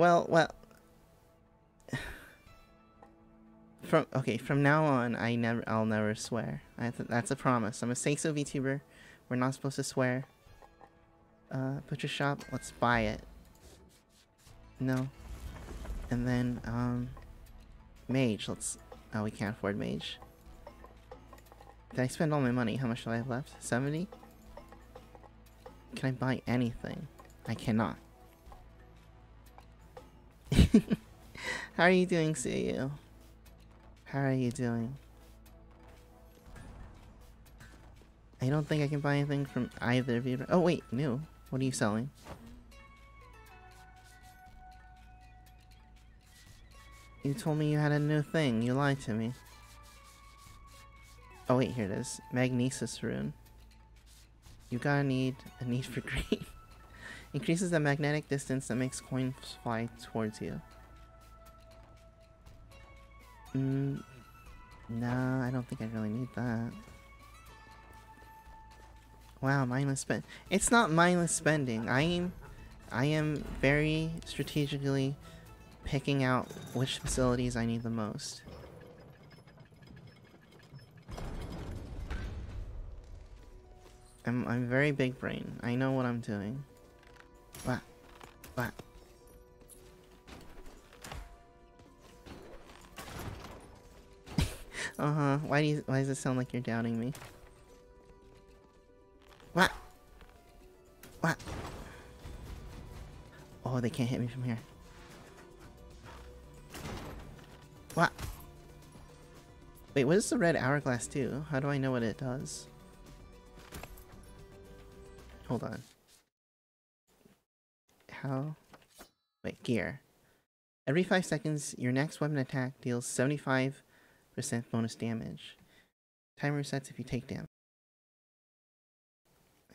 Well, well. From okay, from now on, I never, I'll never swear. I th that's a promise. I'm a say so VTuber. We're not supposed to swear. Uh, butcher shop. Let's buy it. No. And then, um, mage. Let's. Oh, we can't afford mage. Did I spend all my money? How much do I have left? 70? Can I buy anything? I cannot. How are you doing, CU? How are you doing? I don't think I can buy anything from either of you. Oh wait, new. What are you selling? You told me you had a new thing. You lied to me. Oh wait, here it is. Magnesis rune. You gotta need a need for green. Increases the magnetic distance that makes coins fly towards you. Mm, nah, I don't think I really need that. Wow, mindless spend. It's not mindless spending. I am, I am very strategically picking out which facilities I need the most. I'm I'm very big brain. I know what I'm doing. What? What? Uh-huh. Why do you why does it sound like you're doubting me? What? What? Oh, they can't hit me from here. What? Wait, what does the red hourglass do? How do I know what it does? Hold on. How? Wait, gear. Every 5 seconds, your next weapon attack deals 75% bonus damage. Timer resets if you take damage.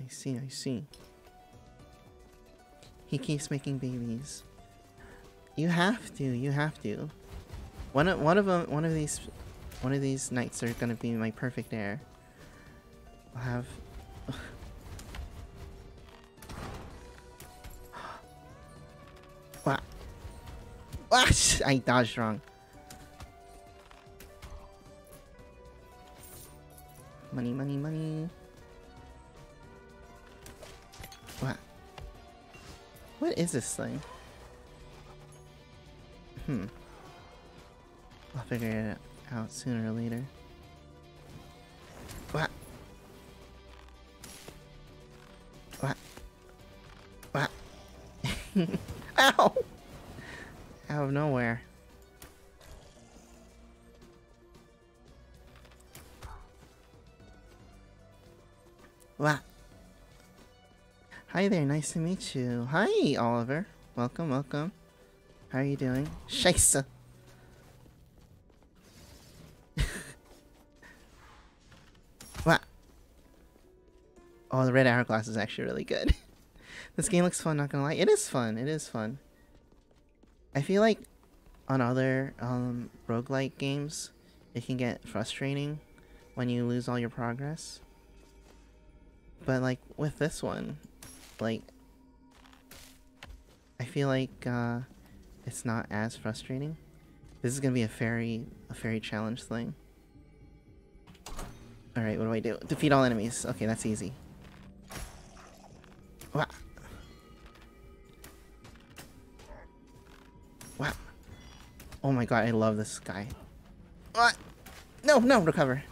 I see, I see. He keeps making babies. You have to, you have to. One of one of them, one of these, one of these nights are gonna be my perfect heir. I'll have. what? What? I dodged wrong. Money, money, money. What? What is this thing? Hmm. I'll figure it out sooner or later. What? What? What? Ow! Out of nowhere. Hi there, nice to meet you. Hi, Oliver. Welcome, welcome. How are you doing? Scheisse! what? Oh, the red hourglass is actually really good. this game looks fun, not gonna lie. It is fun, it is fun. I feel like on other um, roguelike games, it can get frustrating when you lose all your progress. But like with this one, like I feel like uh, it's not as frustrating. This is gonna be a fairy a fairy challenge thing. Alright, what do I do? Defeat all enemies. Okay, that's easy. What? Wow. Oh my god, I love this guy. What? No, no, recover.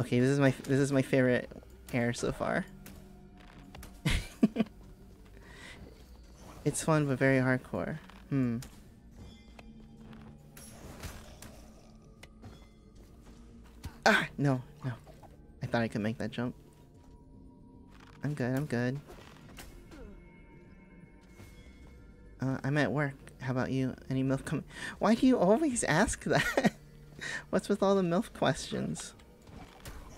Okay, this is my this is my favorite air so far. it's fun but very hardcore. Hmm. Ah, no, no. I thought I could make that jump. I'm good, I'm good. Uh, I'm at work. How about you? Any milk coming? Why do you always ask that? What's with all the milk questions?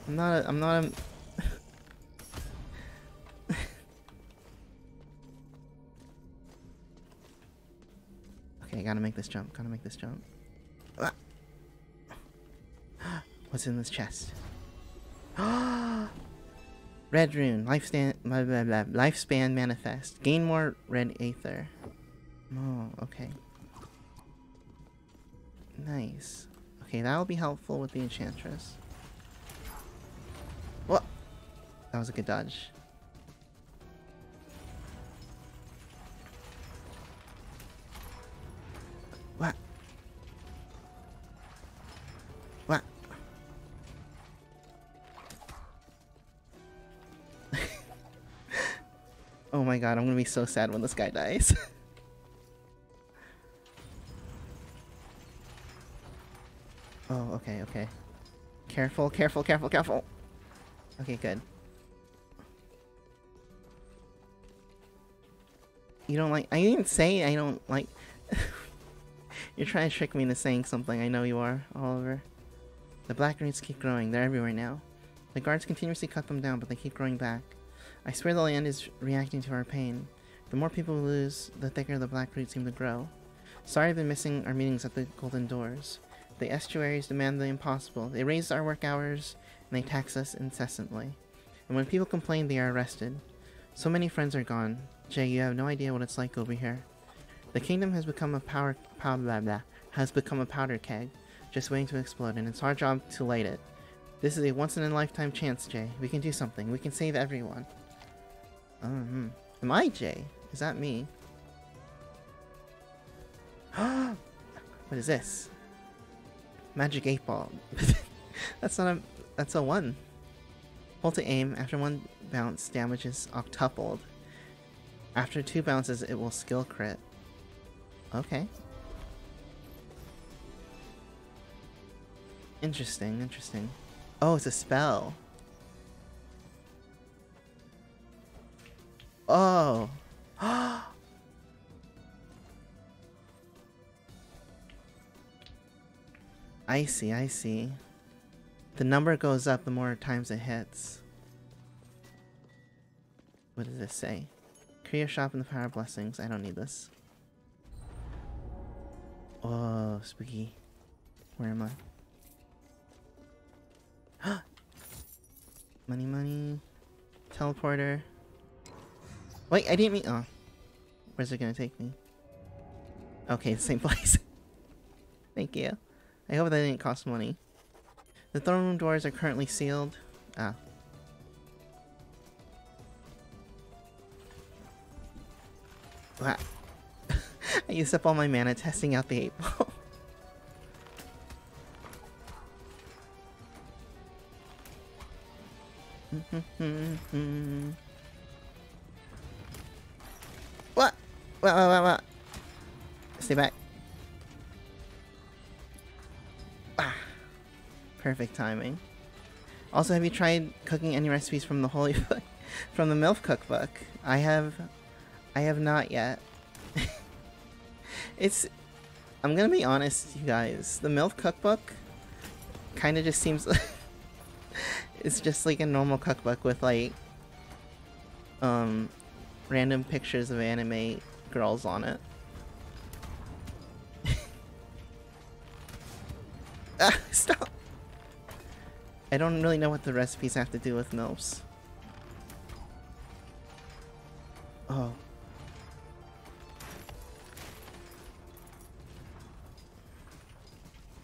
I'm not a, I'm not a... gotta make this jump, gotta make this jump. Ah. What's in this chest? Red rune, lifespan, blah, blah, blah, lifespan manifest. Gain more red aether. Oh, okay. Nice. Okay, that'll be helpful with the enchantress. What? That was a good dodge. My god, I'm gonna be so sad when this guy dies. oh, okay, okay. Careful, careful, careful, careful. Okay, good. You don't like- I didn't say I don't like- You're trying to trick me into saying something. I know you are, Oliver. The black roots keep growing. They're everywhere now. The guards continuously cut them down, but they keep growing back. I swear the land is reacting to our pain. The more people we lose, the thicker the black roots seem to grow. Sorry I've been missing our meetings at the Golden Doors. The estuaries demand the impossible. They raise our work hours, and they tax us incessantly. And when people complain, they are arrested. So many friends are gone. Jay, you have no idea what it's like over here. The kingdom has become a power, pow, blah, blah, has become a powder keg, just waiting to explode, and it's our job to light it. This is a once-in-a-lifetime chance, Jay. We can do something. We can save everyone. Um, am I Jay? Is that me? what is this? Magic 8 ball. that's not a... That's a 1. Hold to aim. After one bounce, damage is octupled. After two bounces, it will skill crit. Okay. Interesting, interesting. Oh, it's a spell. Oh. I see, I see. The number goes up the more times it hits. What does this say? Create a shop in the Power of Blessings. I don't need this. Oh, spooky. Where am I? money, money. Teleporter. Wait, I didn't mean- oh. Where's it gonna take me? Okay, the same place. Thank you. I hope that didn't cost money. The throne room doors are currently sealed. Ah. Wow. I used up all my mana testing out the 8 ball. Mm-hmm, mm-hmm, mm-hmm. What, what, what? Stay back. Ah. Perfect timing. Also, have you tried cooking any recipes from the Holy Book? from the MILF cookbook? I have... I have not yet. it's... I'm gonna be honest, you guys. The MILF cookbook kind of just seems... like it's just like a normal cookbook with like... Um... Random pictures of anime girls on it. ah, stop! I don't really know what the recipes have to do with MILFs. Oh.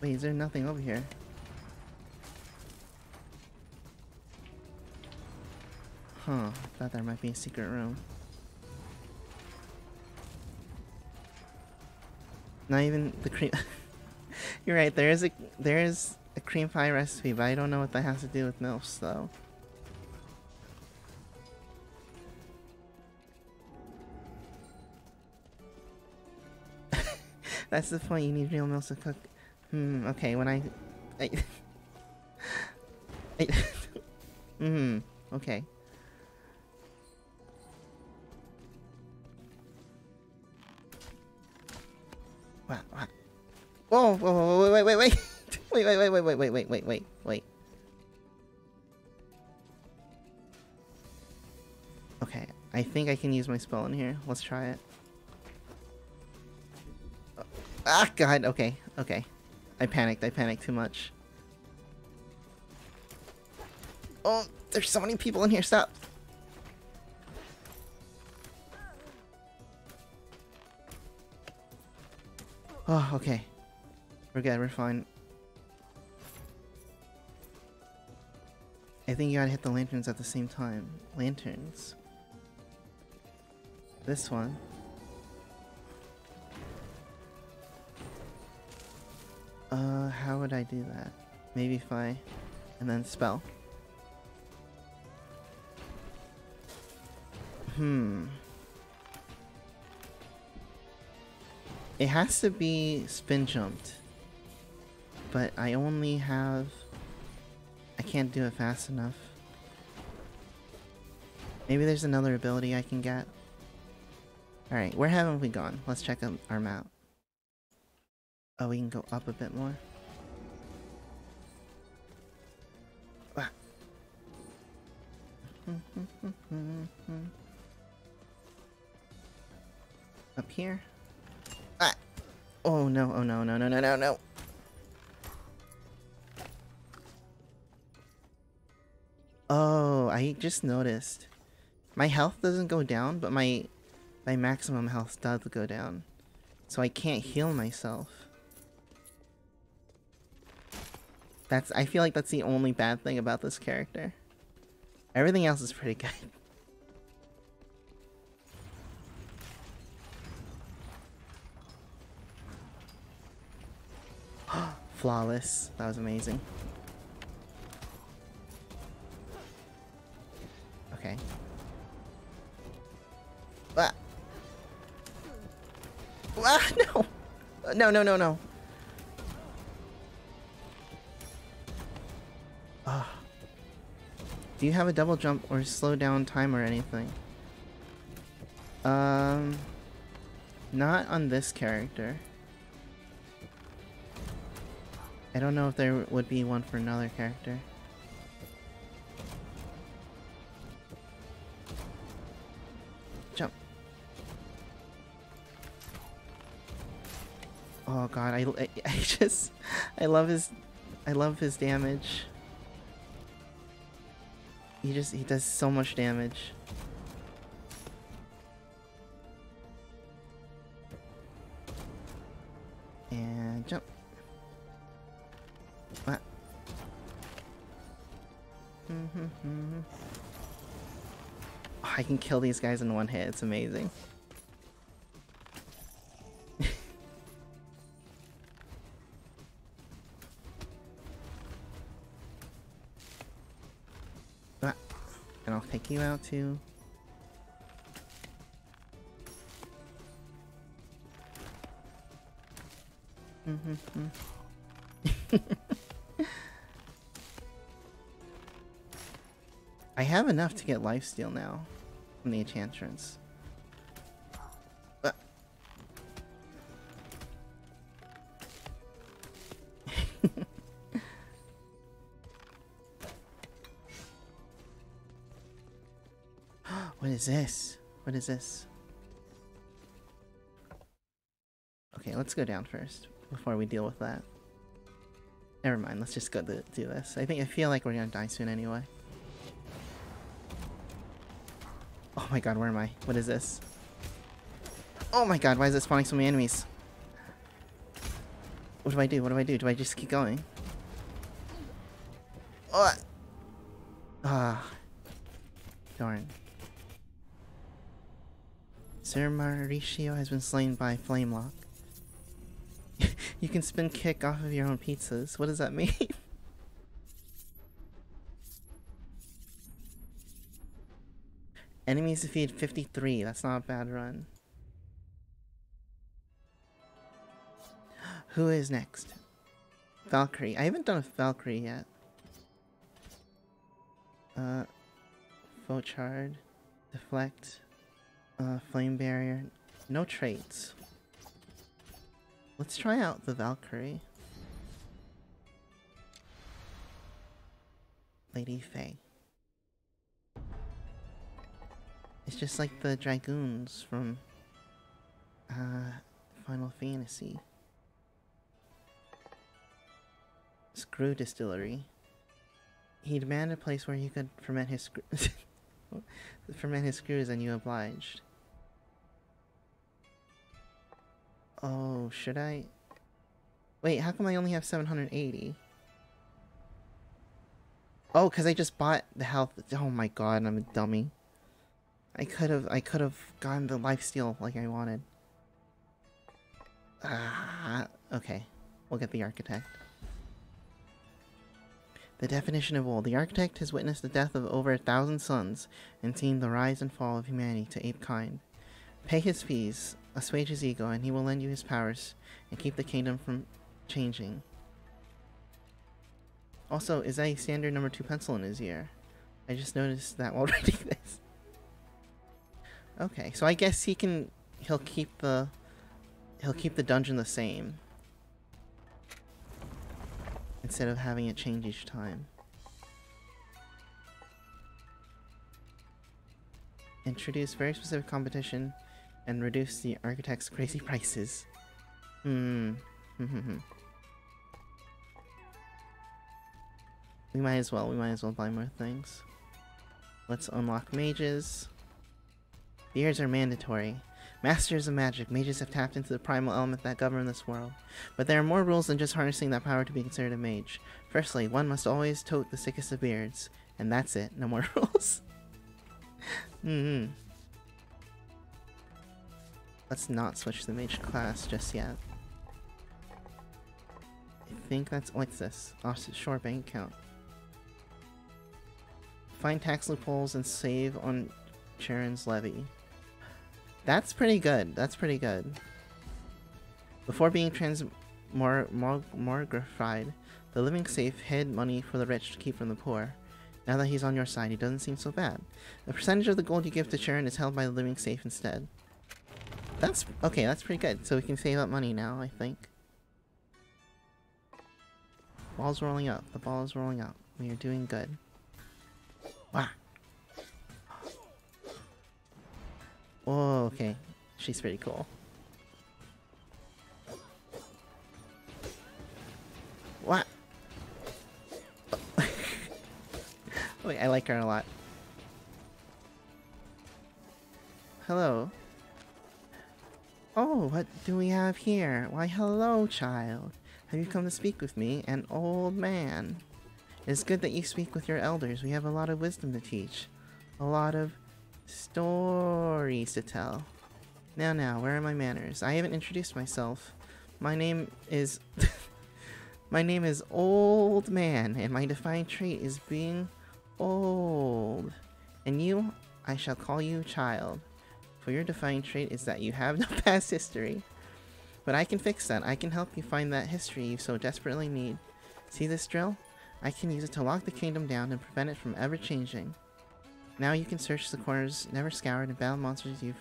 Wait, is there nothing over here? Huh, I thought there might be a secret room. Not even the cream. You're right. There is a there is a cream pie recipe, but I don't know what that has to do with milfs, though. That's the point. You need real milfs to cook. Hmm. Okay. When I, I, hmm. Okay. Whoa, whoa, wait, wait, wait, wait, wait, wait, wait, wait, wait, wait, wait, wait, wait. Okay, I think I can use my spell in here. Let's try it. Ah, God, okay, okay. I panicked, I panicked too much. Oh, There's so many people in here. Stop. Oh, okay. We're good. We're fine. I think you gotta hit the lanterns at the same time. Lanterns. This one. Uh, how would I do that? Maybe if I... And then spell. Hmm. It has to be spin jumped. But I only have... I can't do it fast enough. Maybe there's another ability I can get. Alright, where haven't we gone? Let's check our map. Oh, we can go up a bit more. Up here? Ah! Oh no, oh no, no, no, no, no, no! Oh, I just noticed. My health doesn't go down, but my my maximum health does go down. So I can't heal myself. That's I feel like that's the only bad thing about this character. Everything else is pretty good. Flawless. That was amazing. Okay. Ah! Ah, no! No, no, no, no. Ah. Do you have a double jump or slow down time or anything? Um... Not on this character. I don't know if there would be one for another character. Oh god, I, I, I just... I love his... I love his damage. He just... He does so much damage. And jump. What? Oh, I can kill these guys in one hit. It's amazing. Out too. I have enough to get lifesteal now from the enchantress. Is this? What is this? Okay, let's go down first before we deal with that. Never mind, let's just go do this. I think I feel like we're gonna die soon anyway. Oh my god, where am I? What is this? Oh my god, why is it spawning so many enemies? What do I do? What do I do? Do I just keep going? Mauricio has been slain by Flamelock. you can spin kick off of your own pizzas. What does that mean? Enemies defeated 53. That's not a bad run. Who is next? Valkyrie. I haven't done a Valkyrie yet. Uh, Fauchard. Deflect. Uh, Flame Barrier. No traits. Let's try out the Valkyrie. Lady Faye. It's just like the dragoons from uh, Final Fantasy. Screw Distillery. he demanded a place where he could ferment his ferment his screws, and you obliged. Oh, should I? Wait, how come I only have 780? Oh, because I just bought the health. Oh my god, I'm a dummy. I could have, I could have gotten the life steal like I wanted. Ah, okay. We'll get the architect. The definition of old. The architect has witnessed the death of over a thousand sons and seen the rise and fall of humanity to ape kind. Pay his fees, assuage his ego, and he will lend you his powers and keep the kingdom from changing. Also, is that a standard number two pencil in his ear? I just noticed that while reading this. Okay, so I guess he can he'll keep the he'll keep the dungeon the same. Instead of having it change each time. Introduce very specific competition and reduce the architect's crazy prices. Hmm. we might as well, we might as well buy more things. Let's unlock mages. Beards are mandatory. Masters of magic, mages have tapped into the primal element that govern this world. But there are more rules than just harnessing that power to be considered a mage. Firstly, one must always tote the sickest of beards. And that's it, no more rules. mm hmm Let's not switch the mage class just yet. I think that's... Oh, what's this? Oh, Offshore bank account. Find tax loopholes and save on Charon's levy. That's pretty good. That's pretty good. Before being trans more more the living safe hid money for the rich to keep from the poor. Now that he's on your side, he doesn't seem so bad. A percentage of the gold you give to Charon is held by the living safe instead. That's okay, that's pretty good. So we can save up money now, I think. Ball's rolling up. The ball is rolling up. We are doing good. Wow. Oh, okay. She's pretty cool. What? Wait, I like her a lot. Hello. Oh, what do we have here? Why, hello, child. Have you come to speak with me, an old man? It's good that you speak with your elders. We have a lot of wisdom to teach. A lot of stories to tell. Now, now, where are my manners? I haven't introduced myself. My name is... my name is Old Man, and my defining trait is being old. And you, I shall call you Child. For your defining trait is that you have no past history. But I can fix that. I can help you find that history you so desperately need. See this drill? I can use it to lock the kingdom down and prevent it from ever changing. Now you can search the corners never scoured and battle monsters you've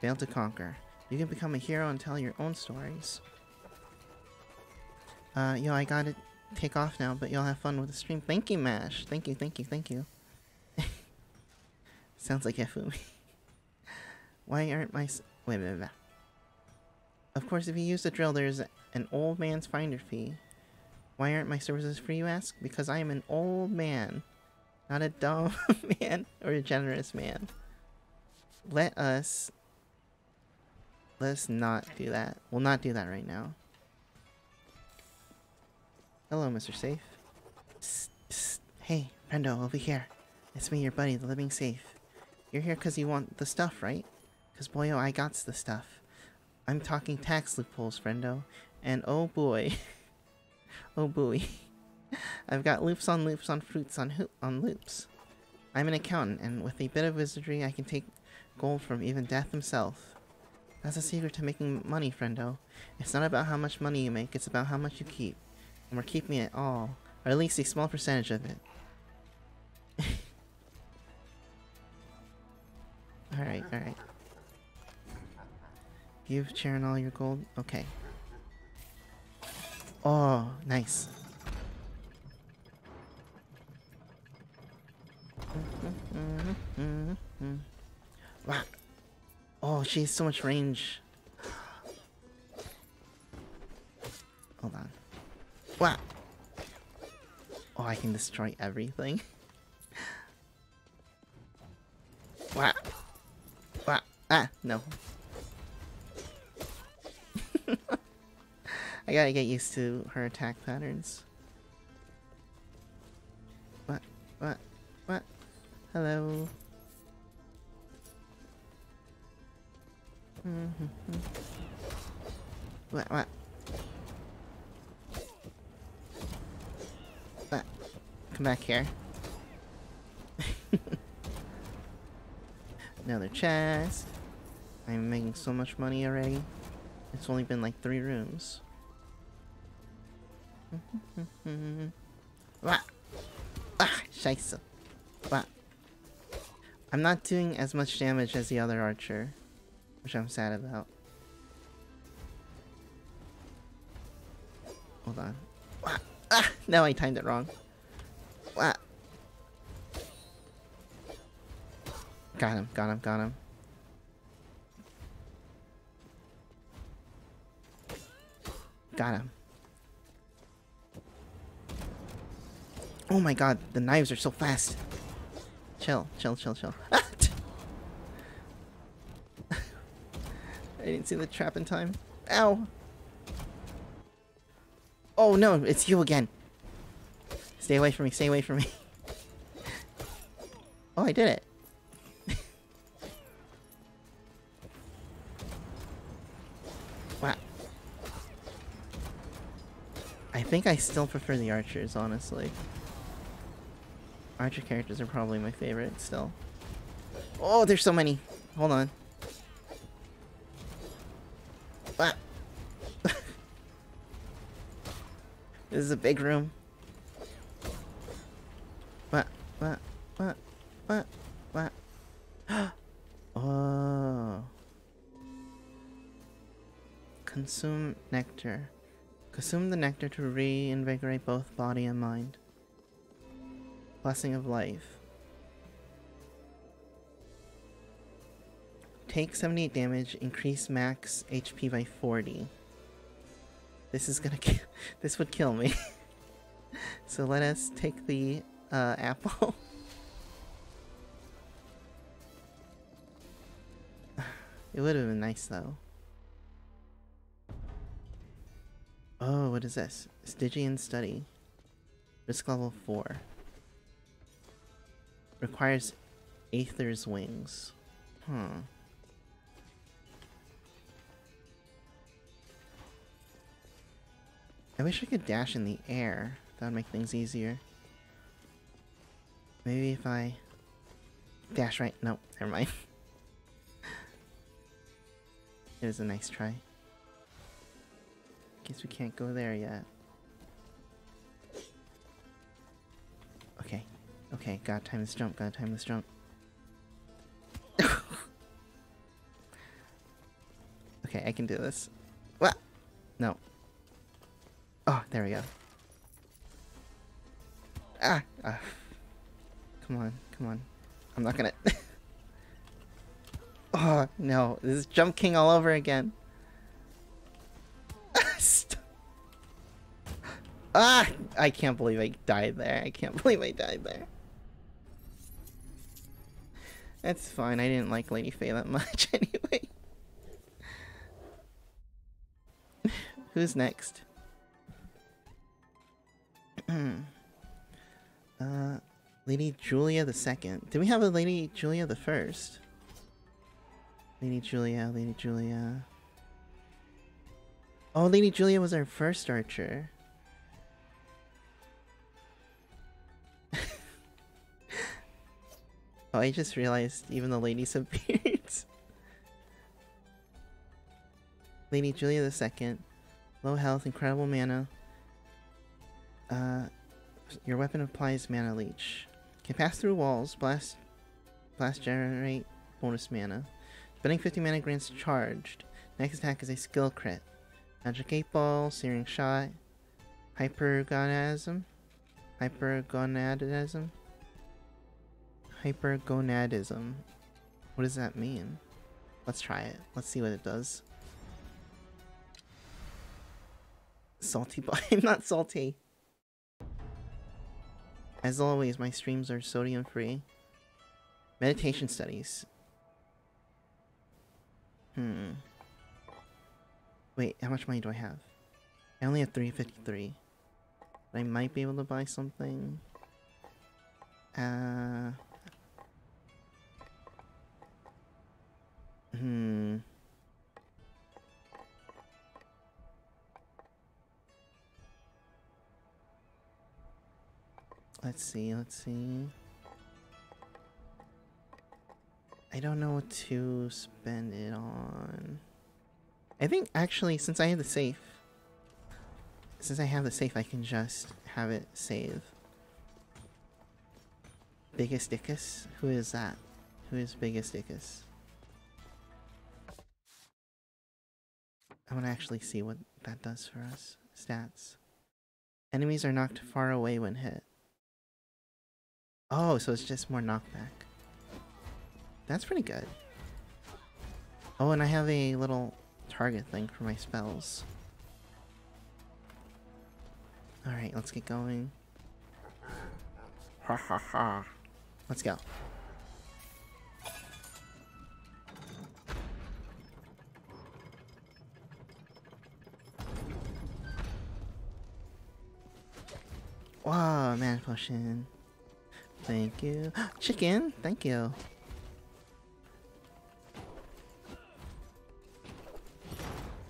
failed to conquer. You can become a hero and tell your own stories. Uh, yo, I gotta take off now, but y'all have fun with the stream. Thank you, Mash. Thank you, thank you, thank you. Sounds like Efumi. Why aren't my... Wait, wait, wait. Of course, if you use the drill, there's an old man's finder fee. Why aren't my services free, you ask? Because I am an old man. Not a dumb man or a generous man. Let us... Let's not do that. We'll not do that right now. Hello, Mr. Safe. Psst, psst. Hey, Brendo, over here. It's me, your buddy, the living safe. You're here because you want the stuff, right? Because boyo, oh, I got the stuff. I'm talking tax loopholes, friendo. And oh boy. oh boy. I've got loops on loops on fruits on on loops. I'm an accountant, and with a bit of wizardry, I can take gold from even death himself. That's a secret to making money, friendo. It's not about how much money you make, it's about how much you keep. And we're keeping it all, or at least a small percentage of it. alright, alright. Give Charon all your gold? Okay. Oh, nice. Wow. Oh, she has so much range. Hold on. Wow. Oh, I can destroy everything. Wow. Wow. Ah, no. I gotta get used to her attack patterns. What? What? What? Hello? Mm-hmm. What? What? What? Come back here. Another chest. I'm making so much money already. It's only been like three rooms. Wah! Ah, scheiße. Wah. I'm not doing as much damage as the other archer, which I'm sad about. Hold on. Wah! Ah! No, I timed it wrong. Wah! Got him, got him, got him. Got him. Oh my god, the knives are so fast. Chill, chill, chill, chill. I didn't see the trap in time. Ow! Oh no, it's you again. Stay away from me, stay away from me. oh, I did it. I think I still prefer the archers, honestly. Archer characters are probably my favorite still. Oh, there's so many. Hold on. Ah. this is a big room. What? What? What? What? What? oh. Consume nectar. Consume the nectar to reinvigorate both body and mind. Blessing of life. Take 78 damage, increase max HP by 40. This is gonna kill- this would kill me. so let us take the uh, apple. it would have been nice though. Oh, what is this? Stygian study. Risk level 4. Requires Aether's wings. Huh. I wish I could dash in the air. That would make things easier. Maybe if I dash right. No, never mind. it was a nice try. Guess we can't go there yet. Okay. Okay, gotta time this jump, gotta time this jump. okay, I can do this. What? No. Oh, there we go. Ah! ah. Come on, come on. I'm not gonna... oh, no. This is Jump King all over again. Ah! I can't believe I died there. I can't believe I died there. That's fine. I didn't like Lady Faye that much anyway. Who's next? uh, Lady Julia the second. Did we have a Lady Julia the first? Lady Julia, Lady Julia. Oh, Lady Julia was our first archer. Oh, I just realized even the ladies have beards. Lady Julia second. Low health, incredible mana. Uh, your weapon applies mana leech. Can pass through walls, blast, blast generate bonus mana. Spending 50 mana grants charged. Next attack is a skill crit. Magic 8 Ball, Searing Shot, Hypergonadism, Hypergonadism, Hypergonadism. What does that mean? Let's try it. Let's see what it does. Salty, but I'm not salty. As always, my streams are sodium free. Meditation studies. Hmm. Wait, how much money do I have? I only have 353. But I might be able to buy something. Uh. Hmm. Let's see, let's see. I don't know what to spend it on. I think actually, since I have the safe, since I have the safe, I can just have it save. Biggest Dickus? Who is that? Who is Biggest Dickus? I want to actually see what that does for us. Stats. Enemies are knocked far away when hit. Oh, so it's just more knockback. That's pretty good. Oh, and I have a little target thing for my spells. Alright, let's get going. Ha ha ha. Let's go. Wow, man potion. Thank you. Chicken, thank you.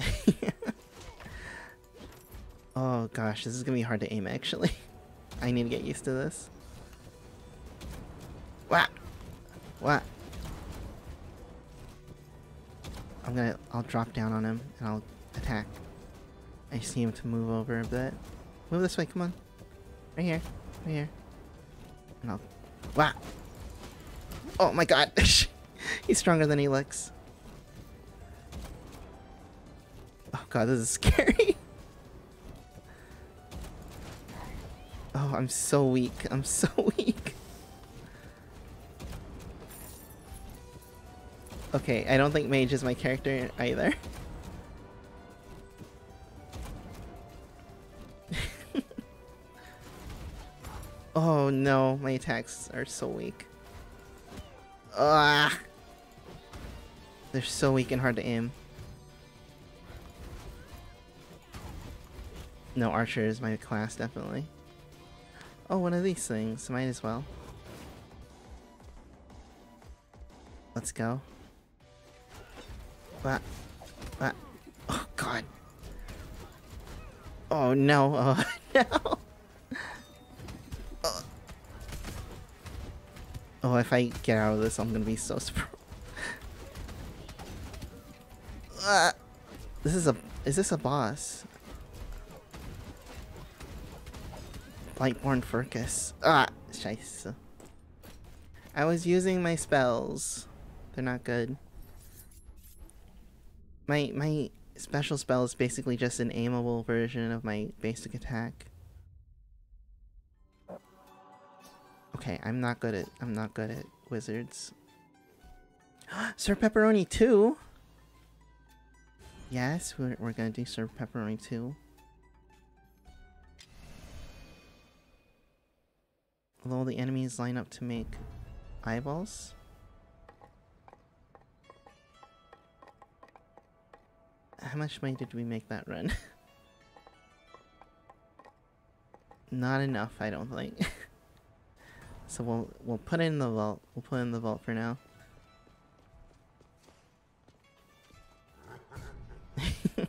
oh gosh, this is gonna be hard to aim actually. I need to get used to this. What? What? I'm gonna, I'll drop down on him and I'll attack. I see him to move over a bit. Move this way, come on. Right here, right here. And I'll, wow. Oh my god, he's stronger than he looks. Oh god, this is scary. Oh, I'm so weak. I'm so weak. Okay, I don't think Mage is my character either. My attacks are so weak. Ah! They're so weak and hard to aim. No, Archer is my class, definitely. Oh, one of these things. Might as well. Let's go. What? What? Oh, God. Oh, no. Oh, if I get out of this, I'm gonna be so surprised. Uh, this is a... Is this a boss? Lightborn Furcus. Ah, scheiße. I was using my spells. They're not good. My my special spell is basically just an aimable version of my basic attack. Okay, I'm not good at I'm not good at wizards. Sir Pepperoni 2? Yes, we're, we're gonna do Sir Pepperoni 2. Will all the enemies line up to make eyeballs? How much money did we make that run? Not enough, I don't think. so we'll we'll put in the vault. We'll put in the vault for now.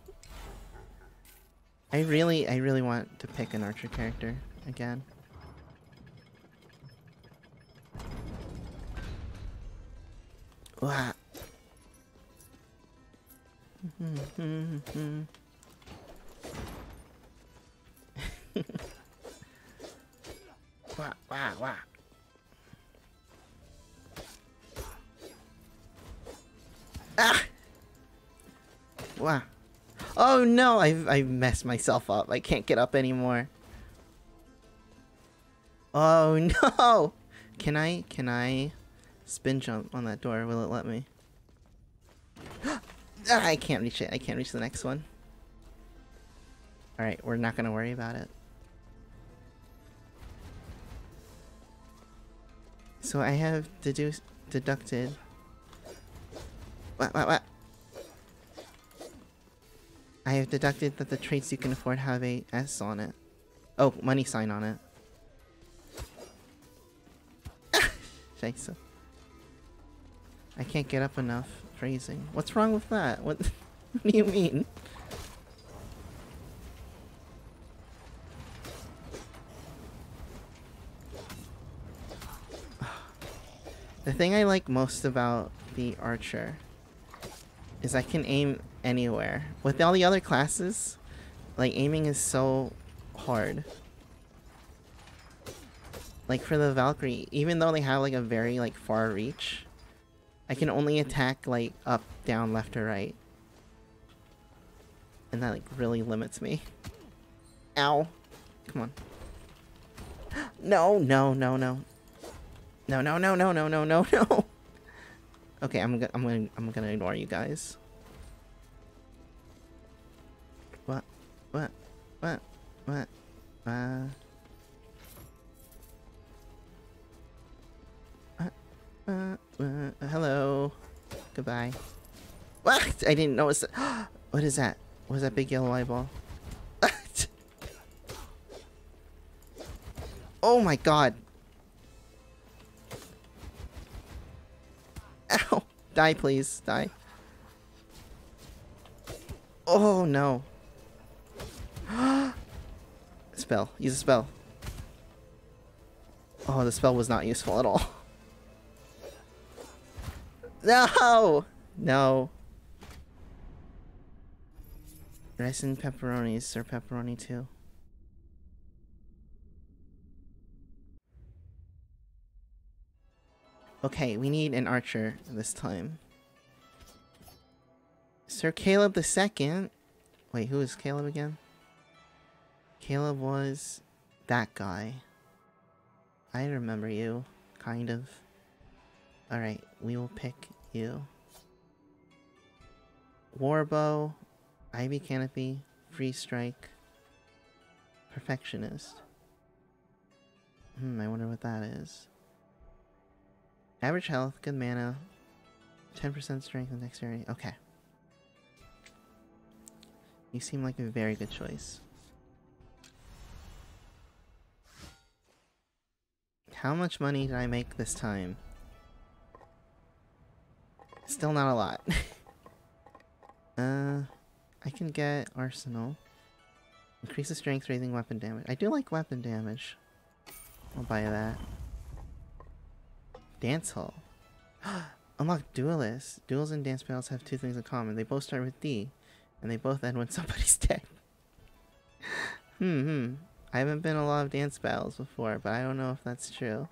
I really I really want to pick an archer character again. Wow. wow, wow, wow. Ah! Wow. Oh no, I've, i messed myself up. I can't get up anymore. Oh no! Can I, can I spin jump on that door? Will it let me? Ah, I can't reach it. I can't reach the next one. Alright, we're not gonna worry about it. So I have deduced deducted. What? What? What? I have deducted that the traits you can afford have a S on it. Oh, money sign on it. Scheiße. I can't get up enough. Phrasing. What's wrong with that? What, what do you mean? The thing I like most about the archer is I can aim anywhere. With all the other classes, like aiming is so hard. Like for the Valkyrie, even though they have like a very like far reach, I can only attack like up, down, left, or right. And that like really limits me. Ow. Come on. No, no, no, no. No, no, no, no, no, no, no, no. Okay, I'm gonna, I'm gonna, I'm gonna ignore you guys. What? What? What? What? Uh. Uh, uh, uh, hello. Goodbye. What? I didn't notice that. what is that? What is that big yellow eyeball? oh my god. Die, please. Die. Oh, no. spell. Use a spell. Oh, the spell was not useful at all. No! No. Rice and pepperonis or pepperoni too. Okay, we need an archer this time. Sir Caleb the second. Wait, who is Caleb again? Caleb was that guy. I remember you, kind of. Alright, we will pick you. Warbow, Ivy Canopy, Free Strike, Perfectionist. Hmm, I wonder what that is. Average health, good mana, 10% strength and dexterity. Okay. You seem like a very good choice. How much money did I make this time? Still not a lot. uh, I can get Arsenal. Increase the strength raising weapon damage. I do like weapon damage. I'll buy that. Dance Hall. Unlock Duelist. Duels and dance battles have two things in common. They both start with D, and they both end when somebody's dead. hmm, hmm. I haven't been a lot of dance battles before, but I don't know if that's true.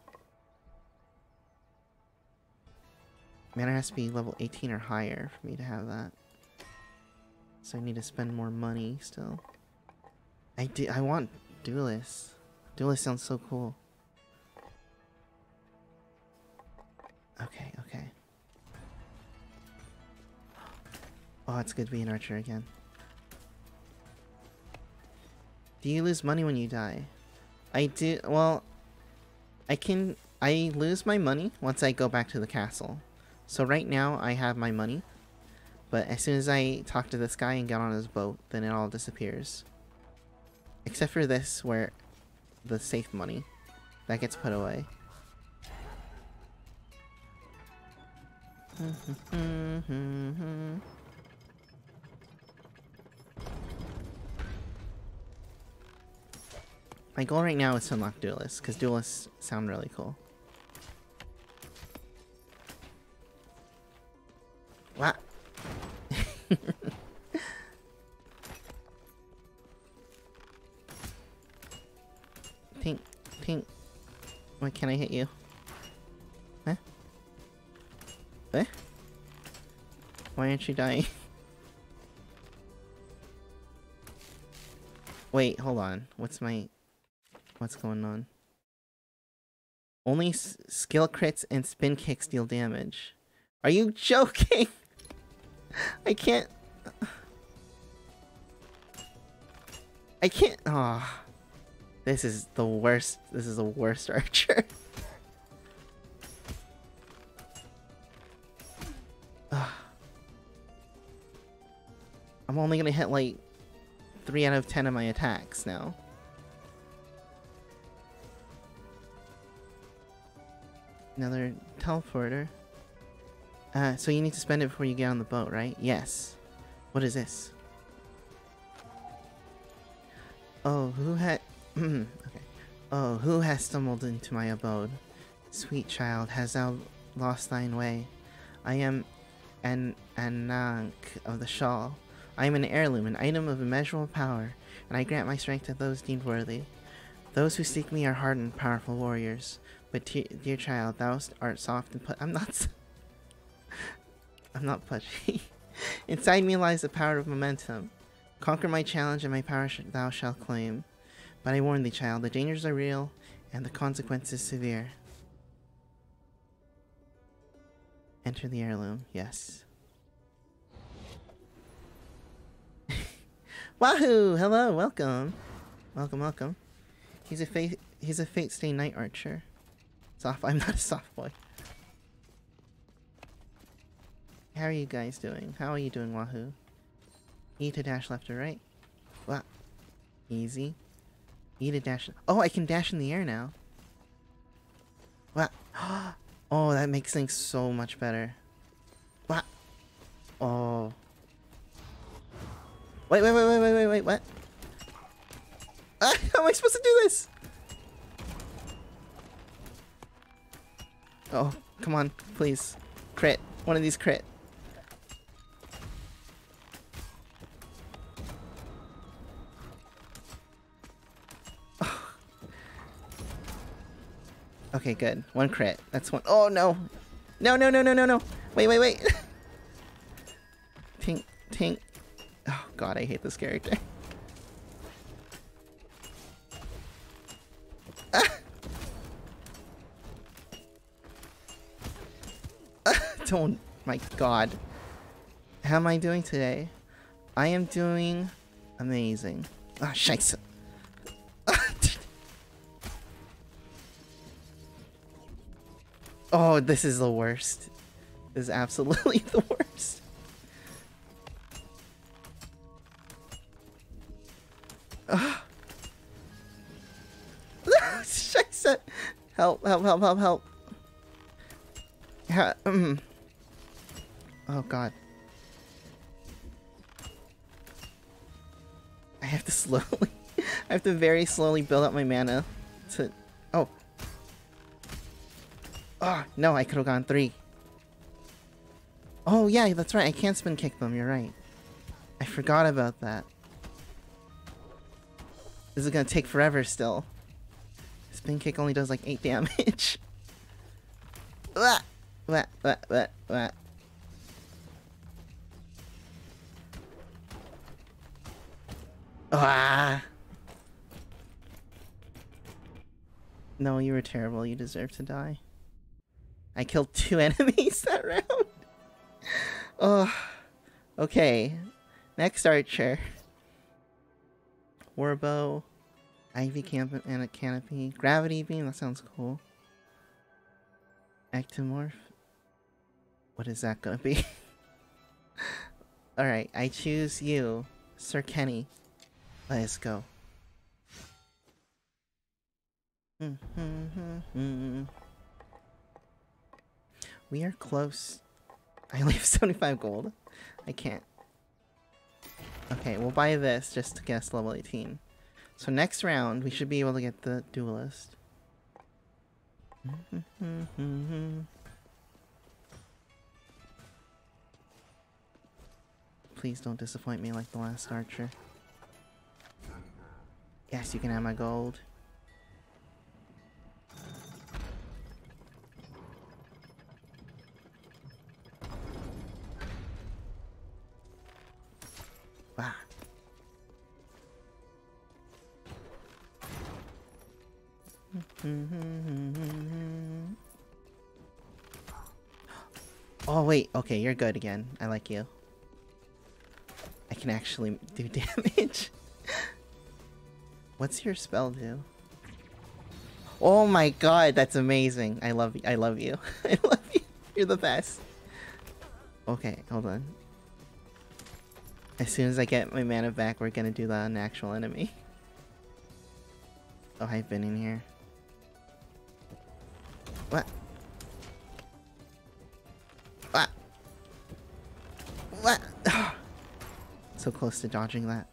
Man, it has to be level 18 or higher for me to have that. So I need to spend more money still. I do. I want Duelist. Duelist sounds so cool. Okay, okay. Oh, it's good to be an archer again. Do you lose money when you die? I do. Well, I can. I lose my money once I go back to the castle. So right now I have my money. But as soon as I talk to this guy and get on his boat, then it all disappears. Except for this, where the safe money that gets put away. My goal right now is to unlock duelists, because duelists sound really cool. What? pink, pink. Why can't I hit you? Why aren't you dying? Wait, hold on. What's my... What's going on? Only skill crits and spin kicks deal damage. Are you joking? I can't... I can't... Ah, oh, This is the worst. This is the worst archer. I'm only gonna hit like 3 out of 10 of my attacks now. Another teleporter. Uh, so you need to spend it before you get on the boat, right? Yes. What is this? Oh, who had... okay. Oh, who has stumbled into my abode? Sweet child, has thou lost thine way? I am an Anank of the shawl. I am an heirloom, an item of immeasurable power, and I grant my strength to those deemed worthy. Those who seek me are hardened, powerful warriors. But dear child, thou art soft and put. I'm not. I'm not pudgy. Inside me lies the power of momentum. Conquer my challenge, and my power sh thou shalt claim. But I warn thee, child, the dangers are real, and the consequences severe. Enter the heirloom. Yes. Wahoo! Hello, welcome. Welcome, welcome. He's a fate he's a fate stay knight archer. Soft I'm not a soft boy. How are you guys doing? How are you doing, Wahoo? E to dash left or right. What? Easy. E to dash. Oh, I can dash in the air now. What? Oh, that makes things so much better. What? Oh. Wait, wait, wait, wait, wait, wait, wait, what? Uh, how am I supposed to do this? Oh, come on, please. Crit. One of these crit. Okay, good. One crit. That's one. Oh, no. No, no, no, no, no, no. Wait, wait, wait. tink, tink. Oh, God, I hate this character. Don't. My God. How am I doing today? I am doing amazing. Ah, scheiße. Oh, this is the worst. This is absolutely the worst. Help, help, help, help, help. Yeah, um. Oh god. I have to slowly, I have to very slowly build up my mana to, oh, Oh, no, I could have gone three. Oh, yeah, that's right. I can't spin kick them. You're right. I forgot about that. This is gonna take forever still. Spin kick only does like 8 damage. Wah! Wah, wah, wah, wah. Ah! No, you were terrible. You deserve to die. I killed two enemies that round. oh, okay. Next archer. Warbow, Ivy camp and a canopy, gravity beam. That sounds cool. Ectomorph. What is that gonna be? All right, I choose you, Sir Kenny. Let's go. We are close. I only have 75 gold. I can't. Okay, we'll buy this just to us level 18. So next round, we should be able to get the duelist. Please don't disappoint me like the last archer. Yes, you can have my gold. Mm-hmm, mm-hmm, mm-hmm. Oh wait, okay, you're good again. I like you. I can actually do damage. What's your spell do? Oh my god, that's amazing. I love you. I love you. I love you. You're the best. Okay, hold on. As soon as I get my mana back, we're gonna do the actual enemy. Oh, I've been in here. What? What? What? so close to dodging that.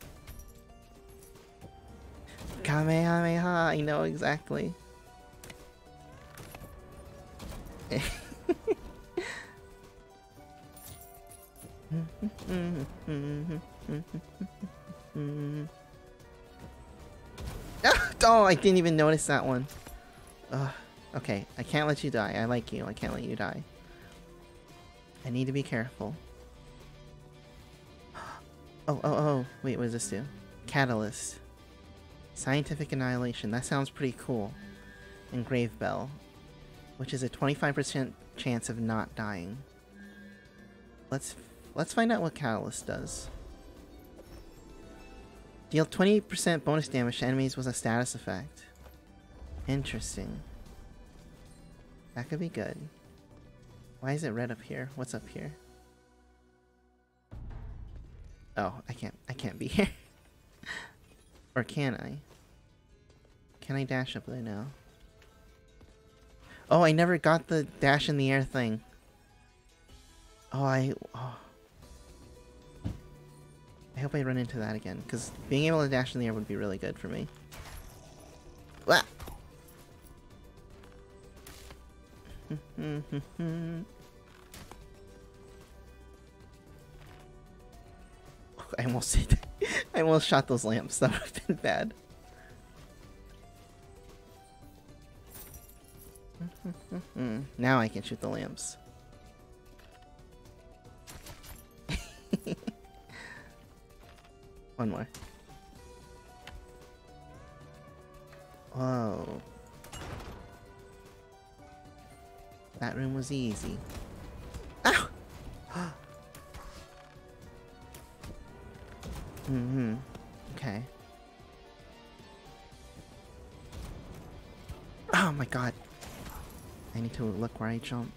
Kamehameha, I know exactly. oh, I didn't even notice that one. Ugh. Okay, I can't let you die. I like you. I can't let you die. I need to be careful. Oh, oh, oh. Wait, what does this do? Catalyst. Scientific Annihilation. That sounds pretty cool. And Grave Bell. Which is a 25% chance of not dying. Let's let's find out what Catalyst does. Deal 20% bonus damage to enemies with a status effect. Interesting. That could be good. Why is it red up here? What's up here? Oh, I can't I can't be here. or can I? Can I dash up there now? Oh, I never got the dash in the air thing. Oh, I... Oh. I hope I run into that again, because being able to dash in the air would be really good for me. Wah! I almost I almost shot those lamps. That would have been bad. now I can shoot the lamps. One more. Whoa. That room was easy. Ow! mm-hmm. Okay. Oh my god. I need to look where I jump.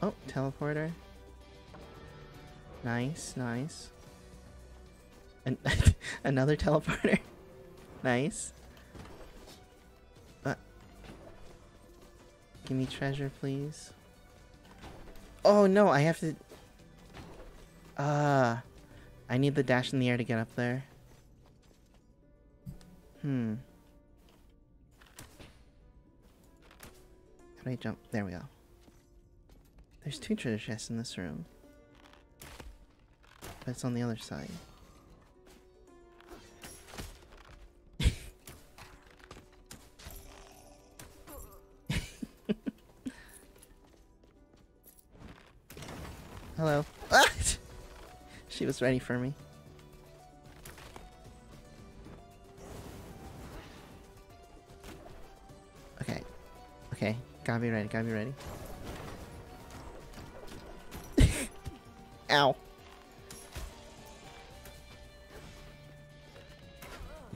Oh, teleporter. Nice, nice. And another teleporter. nice. Uh, give me treasure, please. Oh no, I have to... Ah. Uh, I need the dash in the air to get up there. Hmm. How do I jump? There we go. There's two treasure chests in this room. But it's on the other side. Hello. she was ready for me. Okay. Okay. Gotta be ready, gotta be ready. Ow.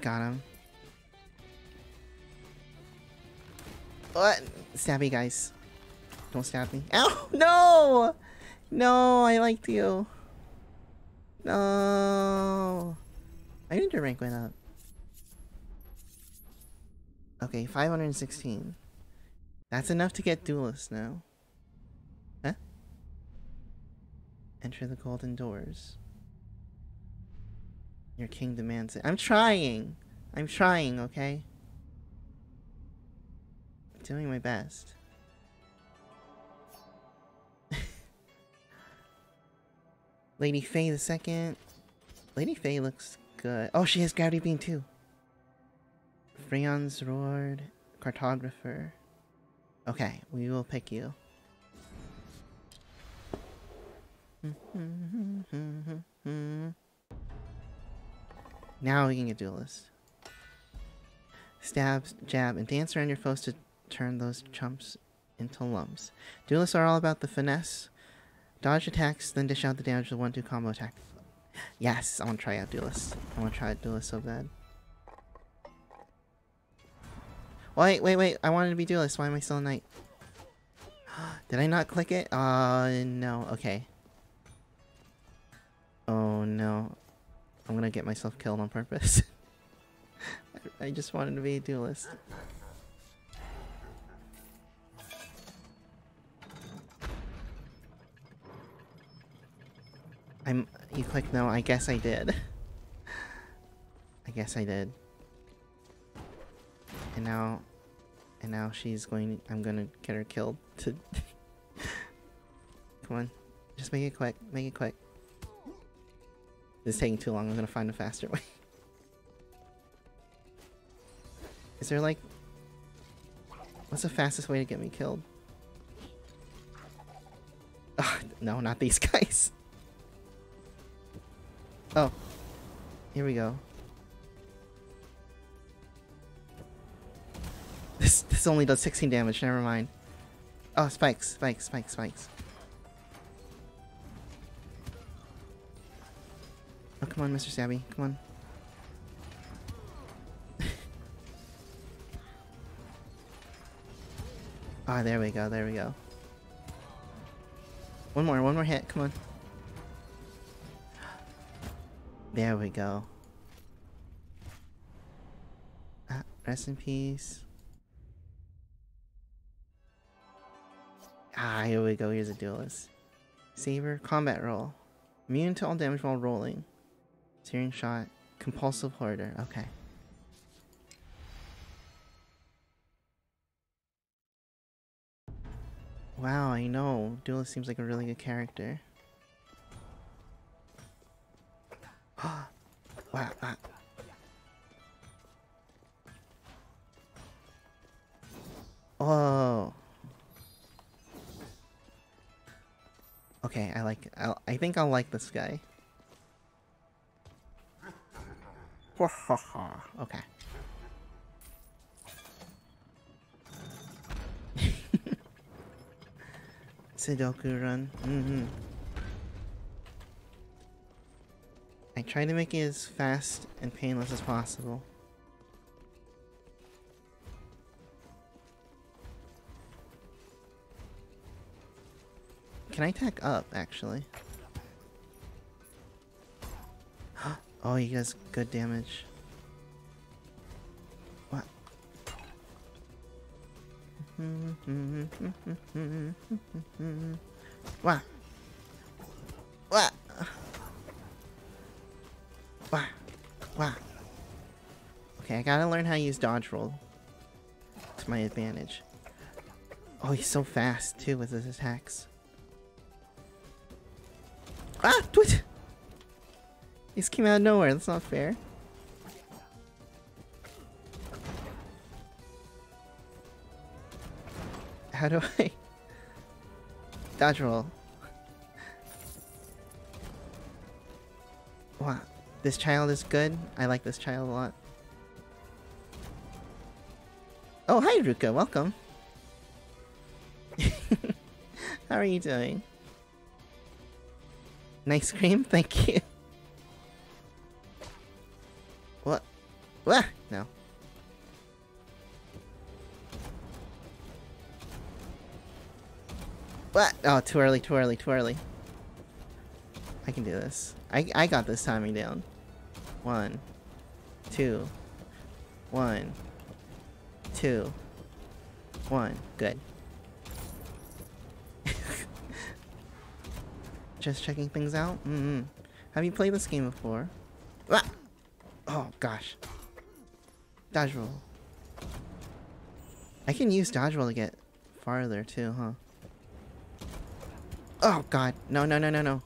Got him. What? Stabby guys. Don't stab me. Ow! No! No, I liked you. No. I think your rank went up. Okay, 516. That's enough to get duelist now. Huh? Enter the golden doors. Your king demands it. I'm trying! I'm trying, okay? I'm doing my best. Lady Faye the second. Lady Faye looks good. Oh, she has Gravity Beam too. Freon's Roared. Cartographer. Okay, we will pick you. now we can get duelist. Stab, jab, and dance around your foes to turn those chumps into lumps. Duelists are all about the finesse, Dodge attacks, then dish out the damage with 1-2 combo attack. Yes, I want to try out Duelist. I want to try out Duelist so bad. Wait, wait, wait. I wanted to be Duelist. Why am I still a Knight? Did I not click it? Uh, no. Okay. Oh no. I'm gonna get myself killed on purpose. I just wanted to be a duelist. I'm. You click no. I guess I did. I guess I did. And now, and now she's going. I'm gonna get her killed. To. Come on, just make it quick. Make it quick. This is taking too long. I'm gonna find a faster way. Is there like... What's the fastest way to get me killed? Oh, no, not these guys. Oh. Here we go. This this only does 16 damage, never mind. Oh, spikes, spikes, spikes, spikes. Oh, come on, Mr. Stabby. Come on. Ah, there we go, there we go. One more, one more hit, come on. There we go. Ah, rest in peace. Ah, here we go, here's a duelist. Saber, combat roll. Immune to all damage while rolling. Searing shot. Compulsive hoarder, okay. Wow, I know. Duelist seems like a really good character. Wow, ah. Oh. Okay, I like. I'll, I think I'll like this guy. okay. Sudoku run. Mm-hmm. I try to make it as fast and painless as possible. Can I attack up, actually? oh, he does good damage. What? What? Okay, I gotta learn how to use dodge roll to my advantage. Oh, he's so fast too with his attacks. Ah! Twit! These came out of nowhere, that's not fair. How do I... Dodge roll. Wow. This child is good. I like this child a lot. Oh, hi Ruka. Welcome. How are you doing? Nice cream? Thank you. What? What? No. What? Oh, too early, too early, too early. I can do this. I, I got this timing down. One, two, one, two, one. Good. Just checking things out? Mm -hmm. Have you played this game before? Ah! Oh, gosh. Dodge roll. I can use dodge roll to get farther too, huh? Oh god. No, no, no, no, no.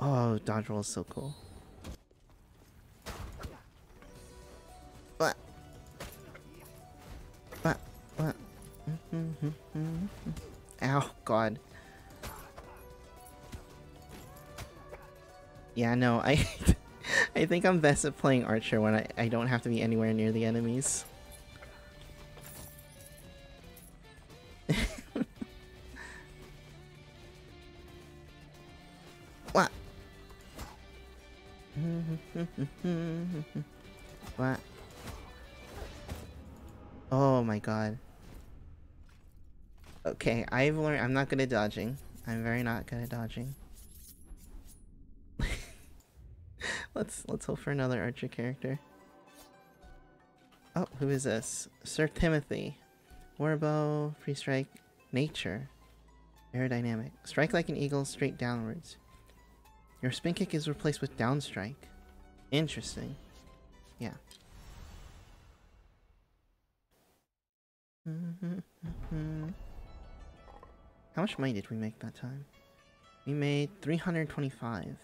Oh, dodge roll is so cool. Yeah, no, I I think I'm best at playing Archer when I, I don't have to be anywhere near the enemies. what? what? Oh my god. Okay, I've learned I'm not good at dodging. I'm very not good at dodging. Let's let's hope for another archer character. Oh, who is this? Sir Timothy. Warbow, free strike, nature. Aerodynamic. Strike like an eagle straight downwards. Your spin kick is replaced with down strike. Interesting. Yeah. How much money did we make that time? We made 325.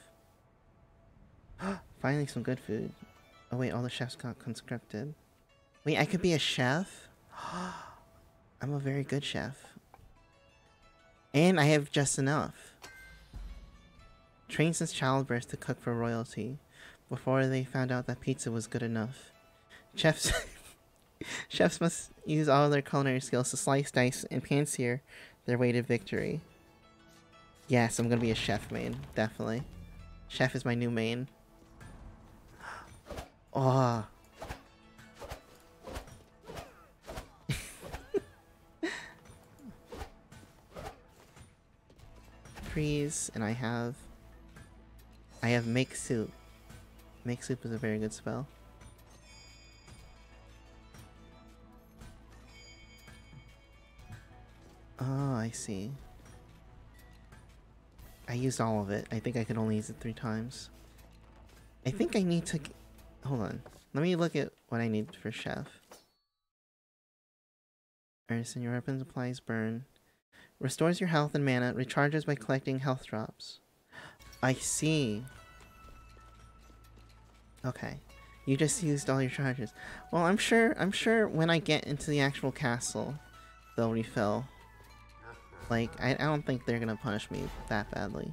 Finally some good food. Oh wait, all the chefs got conscripted. Wait, I could be a chef? I'm a very good chef. And I have just enough. Trained since childbirth to cook for royalty, before they found out that pizza was good enough. Chefs Chefs must use all their culinary skills to slice, dice, and pan-sear their way to victory. Yes, I'm gonna be a chef main, definitely. Chef is my new main. Oh. Freeze, and I have... I have Make Soup. Make Soup is a very good spell. Oh, I see. I used all of it. I think I could only use it three times. I think I need to... Hold on. Let me look at what I need for Chef. Artisan, your weapons applies burn. Restores your health and mana. Recharges by collecting health drops. I see. Okay. You just used all your charges. Well, I'm sure I'm sure when I get into the actual castle, they'll refill. Like, I, I don't think they're gonna punish me that badly.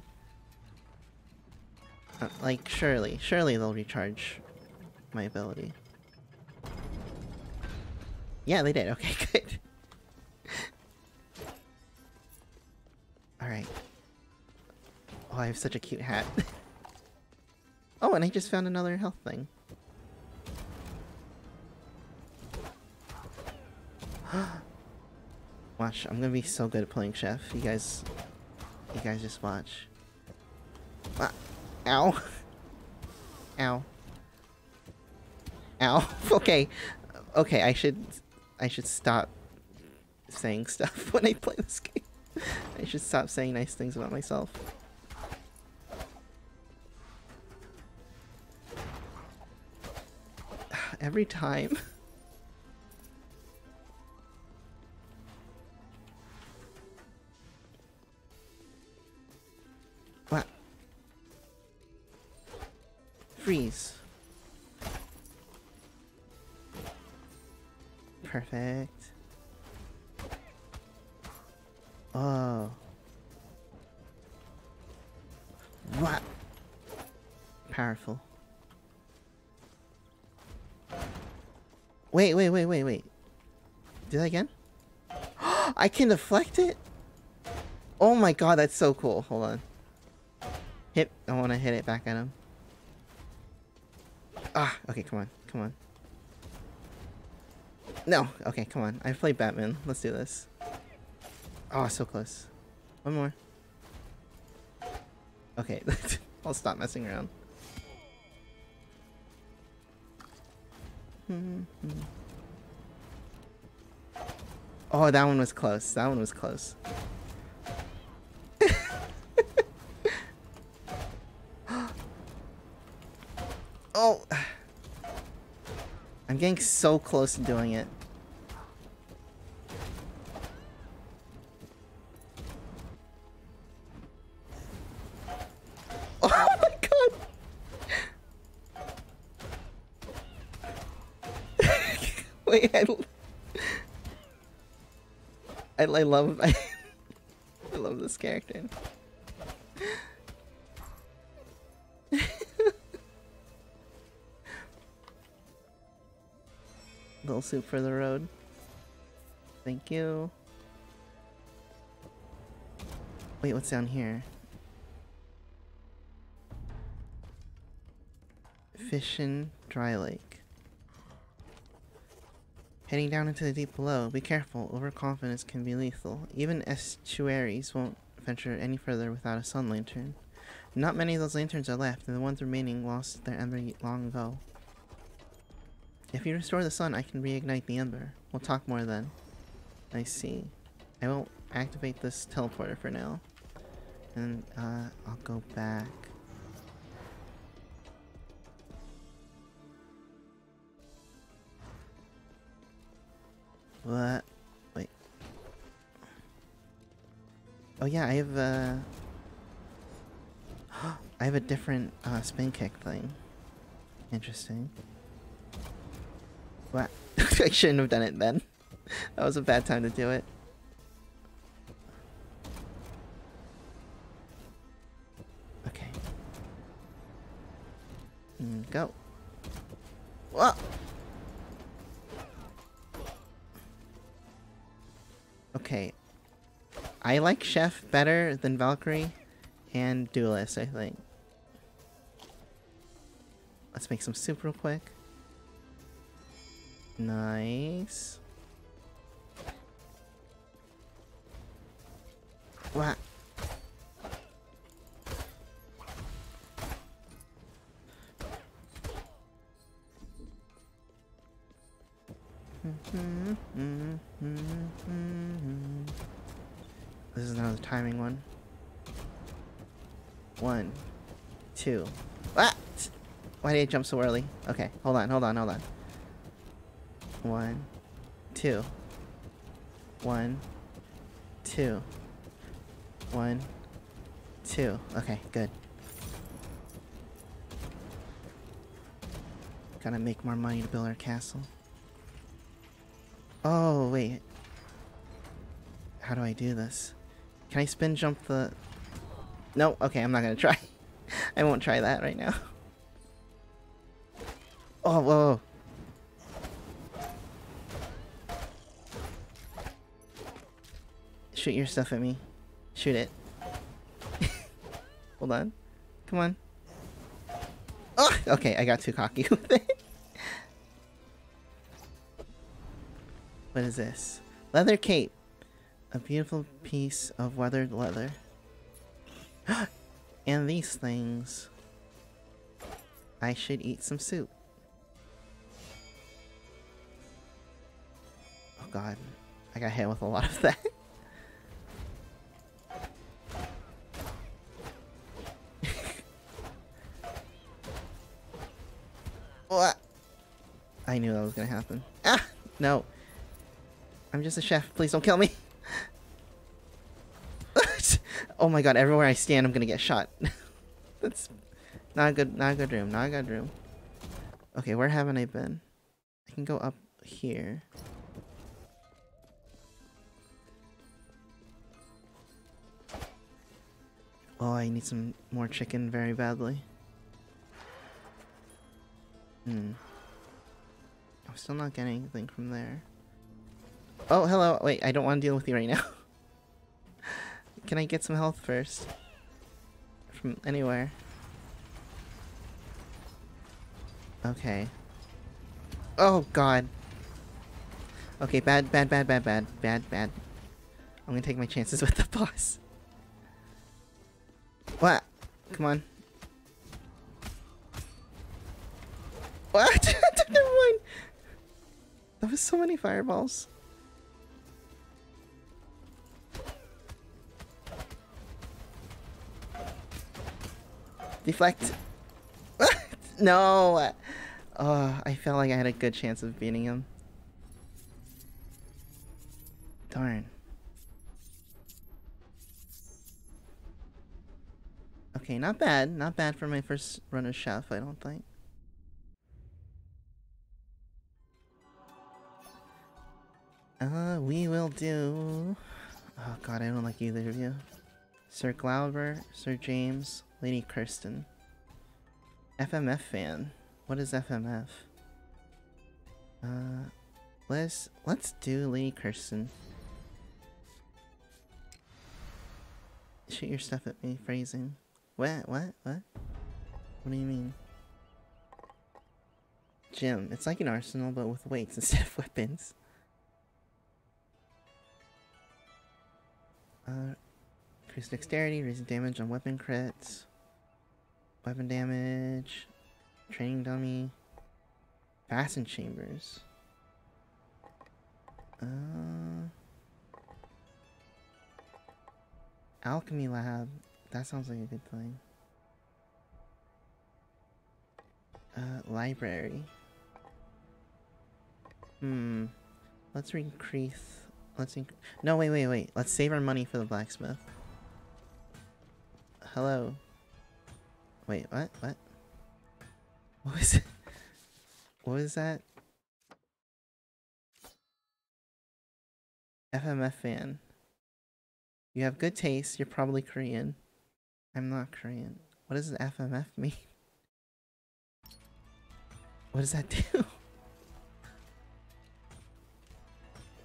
Uh, like, surely, surely they'll recharge my ability. Yeah, they did. Okay, good. Alright. Oh, I have such a cute hat. oh, and I just found another health thing. Watch, I'm gonna be so good at playing chef. You guys, you guys just watch. Ah, ow. Ow. Ow. okay. Okay, I should, I should stop saying stuff when I play this game. I should stop saying nice things about myself. Every time. What? Freeze. Perfect. Oh. What? Powerful. Wait, wait, wait, wait, wait. Do that again? I can deflect it? Oh my god, that's so cool. Hold on. Hit. I want to hit it back at him. Ah, okay, come on. Come on. No. Okay, come on. I've played Batman. Let's do this. Oh, so close. One more. Okay, I'll stop messing around. Hmm, hmm. Oh, that one was close. That one was close. oh! I'm getting so close to doing it. Oh my god! Wait, I, I, I love I, I love this character. Soup for the road. Thank you. Wait, what's down here? Pishon Dry Lake. Heading down into the deep below. Be careful. Overconfidence can be lethal. Even estuaries won't venture any further without a sun lantern. Not many of those lanterns are left, and the ones remaining lost their ember long ago. If you restore the sun, I can reignite the ember. We'll talk more then. I see. I won't activate this teleporter for now. And, uh, I'll go back. What? Wait. Oh yeah, I have a... I have a different uh, spin kick thing. Interesting. What? I shouldn't have done it then. that was a bad time to do it. Okay. Mm, go. What? Okay. I like Chef better than Valkyrie and Duelist, I think. Let's make some soup real quick. Nice. What? This is another timing one. One, two. What? Why did I jump so early? Okay, hold on, hold on, hold on. One, two. One, two. One, two. Okay, good. Gotta make more money to build our castle. Oh, wait. How do I do this? Can I spin jump the... No, okay, I'm not gonna try. I won't try that right now. Oh, whoa. Shoot your stuff at me. Shoot it. Hold on. Come on. Oh, okay, I got too cocky with it. what is this? Leather cape. A beautiful piece of weathered leather. and these things. I should eat some soup. Oh god. I got hit with a lot of that. Was gonna happen. Ah! No. I'm just a chef. Please don't kill me. oh my god, everywhere I stand I'm gonna get shot. That's not a good not a good room, not a good room. Okay, where haven't I been? I can go up here. Oh, I need some more chicken very badly. Hmm. I'm still not getting anything from there. Oh, hello. Wait, I don't want to deal with you right now. Can I get some health first? From anywhere. Okay. Oh, God. Okay, bad, bad, bad, bad, bad, bad, bad. I'm gonna take my chances with the boss. What? Come on. What? Never mind. That was so many fireballs. Deflect. no. Oh, I felt like I had a good chance of beating him. Darn. Okay, not bad. Not bad for my first run as chef, I don't think. Uh, we will do... Oh god, I don't like either of you. Sir Glauber, Sir James, Lady Kirsten. FMF fan. What is FMF? Uh, let's let's do Lady Kirsten. Shoot your stuff at me, phrasing. What? What? What? What do you mean? gym. It's like an arsenal, but with weights instead of weapons. Uh, increase dexterity, raising damage on weapon crits, weapon damage, training dummy, fasten chambers. Uh, alchemy lab. That sounds like a good thing. Uh, library. Hmm. Let's increase. Let's inc- No, wait, wait, wait. Let's save our money for the blacksmith. Hello. Wait, what? What? What was it? What was that? FMF fan. You have good taste. You're probably Korean. I'm not Korean. What does FMF mean? What does that do?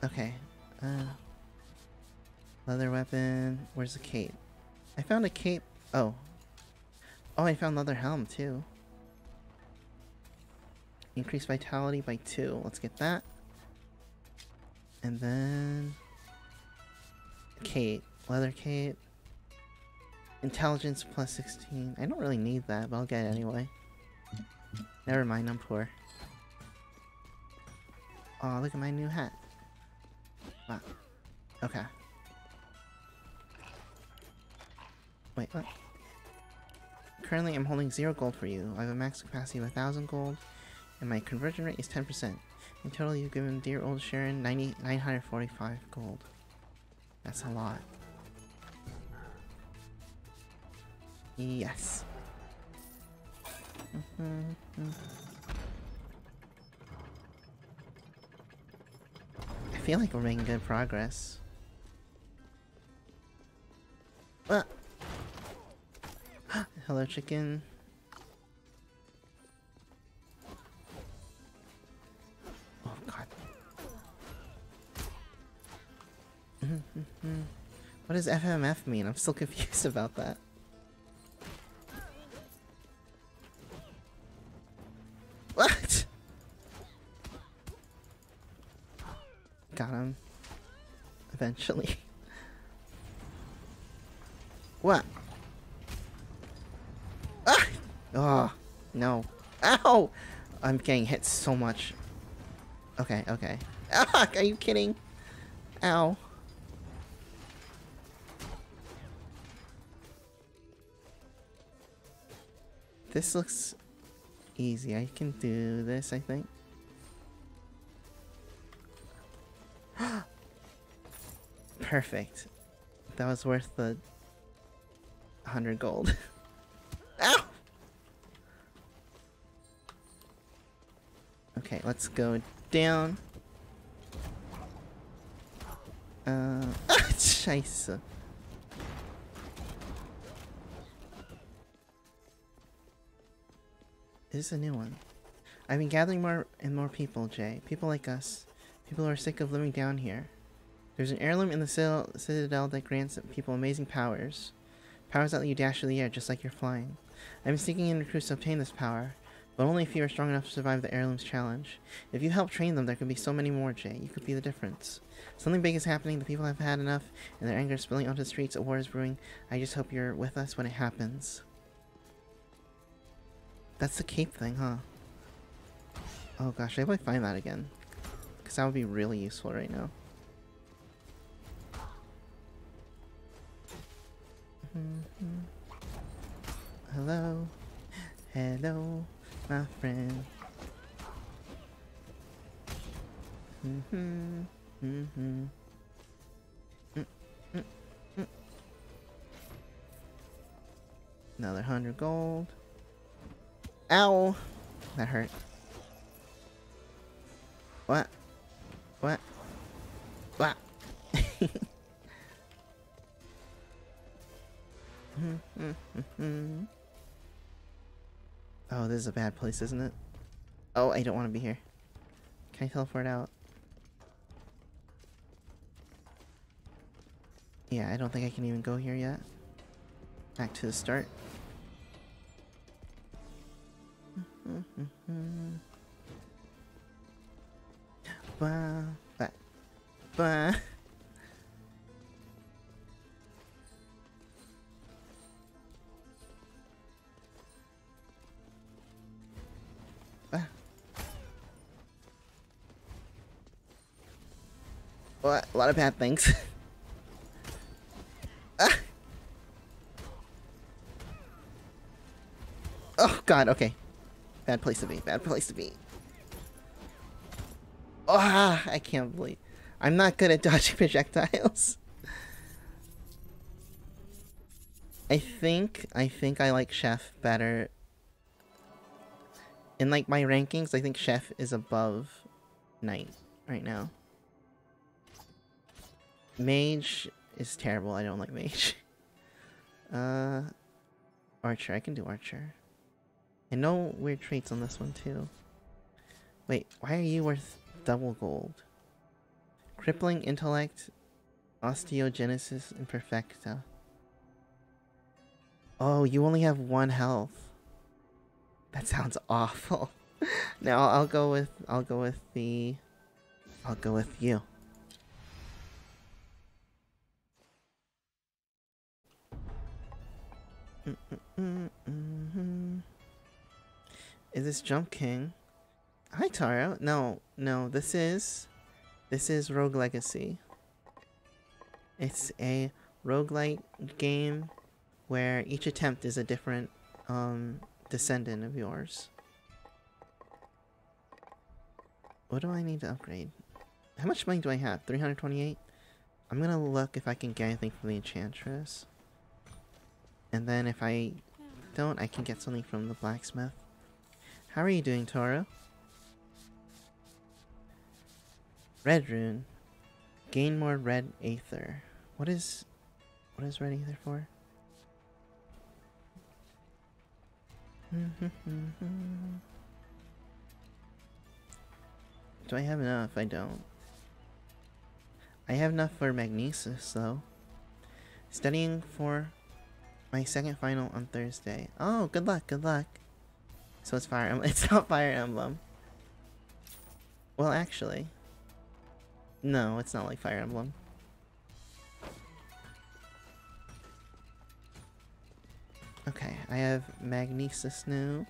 okay. Uh, leather weapon. Where's the cape? I found a cape. Oh. Oh, I found leather helm too. Increase vitality by two. Let's get that. And then cape. Leather cape. Intelligence plus 16. I don't really need that, but I'll get it anyway. Never mind, I'm poor. Oh, look at my new hat. Wow. Okay. Wait, what? Currently, I'm holding zero gold for you. I have a max capacity of a thousand gold, and my conversion rate is 10%. In total, you've given dear old Charon 90, 945 gold. That's a lot. Yes. Mm-hmm. I feel like we're making good progress. Hello, chicken. Oh, God. What does FMF mean? I'm still confused about that. Eventually. What? Ah! Oh, no. Ow! I'm getting hit so much. Okay, okay. Ah, are you kidding? Ow. This looks easy. I can do this, I think. Perfect. That was worth the 100 gold. Ow! Okay, let's go down. Uh, scheiße. This is a new one. I've been gathering more and more people, Jay. People like us. People who are sick of living down here. There's an heirloom in the citadel that grants people amazing powers. Powers that let you dash through the air just like you're flying. I've been seeking in recruits to obtain this power, but only if you are strong enough to survive the heirloom's challenge. If you help train them, there could be so many more, Jay. You could be the difference. Something big is happening, the people have had enough, and their anger is spilling onto the streets, a war is brewing. I just hope you're with us when it happens. That's the cape thing, huh? Oh gosh, I hope I find that again. Because that would be really useful right now. -hmm. Hello. Hello, my friend. Mm -hmm. Mm -hmm. Mm -mm Another hundred gold. Ow! That hurt. What? Mm-hmm. oh, this is a bad place, isn't it? Oh, I don't want to be here. Can I teleport out? Yeah, I don't think I can even go here yet. Back to the start. Ba, ba, ba. What? A lot of bad things. ah! Oh god, okay. Bad place to be, bad place to be. Ah, I can't believe. I'm not good at dodging projectiles. I think, I think I like Chef better. In like my rankings, I think Chef is above Knight right now. Mage is terrible. I don't like Mage. Uh, Archer. I can do Archer. I know weird traits on this one too. Wait, why are you worth double gold? Crippling intellect, osteogenesis imperfecta. Oh, you only have one health. That sounds awful. now I'll go with I'll go with the I'll go with you. Mm -mm -mm is this Jump King? Hi Taro. No, no, this is this is Rogue Legacy. It's a roguelike game where each attempt is a different um descendant of yours. What do I need to upgrade? How much money do I have? 328? I'm gonna look if I can get anything from the Enchantress. And then if I don't, I can get something from the blacksmith. How are you doing, Toro? Red rune. Gain more red aether. What is what is red aether for? Do I have enough? I don't. I have enough for Magnesis though. Studying for my second final on Thursday. Oh, good luck, good luck. So it's Fire Emblem. It's not Fire Emblem. Well, actually. No, it's not like Fire Emblem. Okay, I have Magnesis now.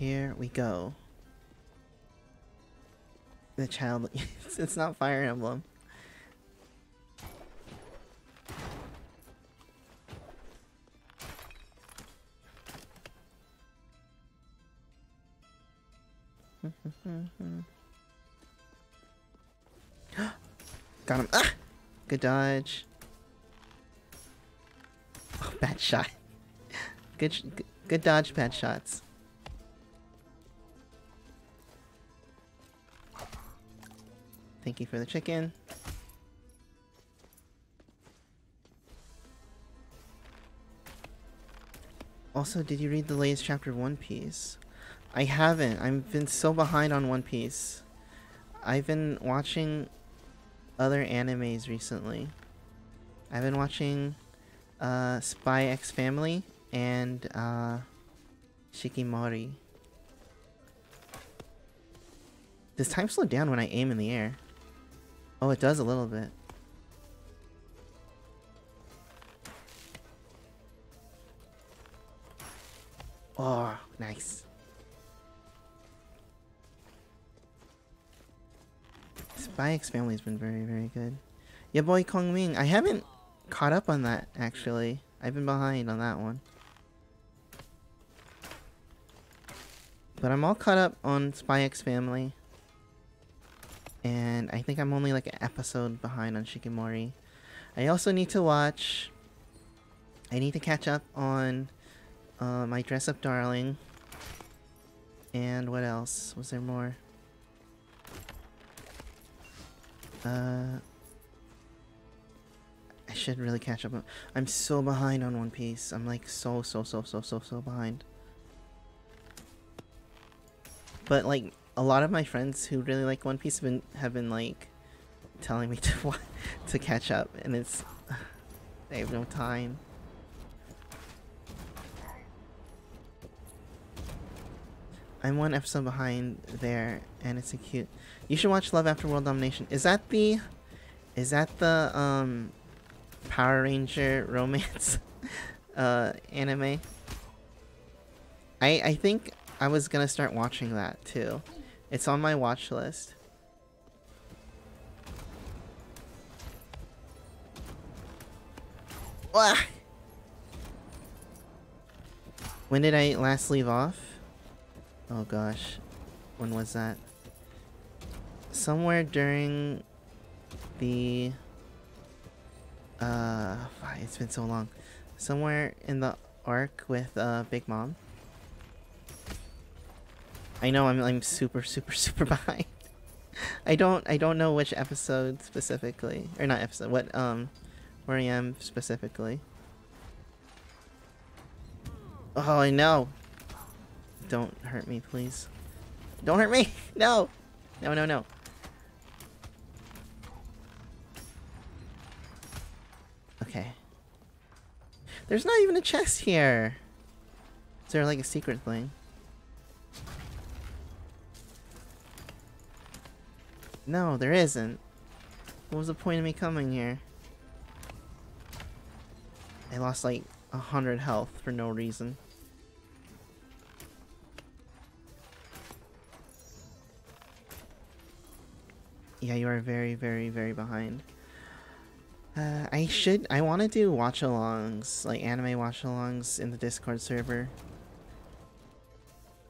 Here we go. The child... it's not Fire Emblem. Got him. Ah! Good dodge. Oh, bad shot. Good, good dodge, bad shots. Thank you for the chicken. Also, did you read the latest chapter of One Piece? I haven't. I've been so behind on One Piece. I've been watching other animes recently. I've been watching uh, Spy X Family and uh, Shikimori. Does time slow down when I aim in the air? Oh, it does a little bit. Oh, nice. X Family's been very, very good. Yeah, boy Kongming. I haven't caught up on that, actually. I've been behind on that one. But I'm all caught up on Spy X Family. And I think I'm only like an episode behind on Shikimori. I also need to watch... I need to catch up on uh, my Dress Up Darling. And what else? Was there more? Uh... I should really catch up. I'm so behind on One Piece. I'm like so, so, so, so, so, so behind. But like, a lot of my friends who really like One Piece have been have been like telling me to to catch up, and it's I have no time. I'm one episode behind there, and it's a cute. You should watch Love After World Domination. Is that the, is that the um, Power Ranger romance, uh, anime? I I think I was gonna start watching that too. It's on my watch list. When did I last leave off? Oh gosh. When was that? Somewhere during the... Uh, it's been so long. Somewhere in the arc with uh, Big Mom. I know I'm I'm super super super behind. I don't I don't know which episode specifically or not episode what um where I am specifically. Oh I know. Don't hurt me please. Don't hurt me. No. No no no. Okay. There's not even a chest here. Is there like a secret thing? No, there isn't. What was the point of me coming here? I lost like a hundred health for no reason. Yeah, you are very, very, very behind. Uh, I should, I want to do watch-alongs, like anime watch-alongs in the Discord server.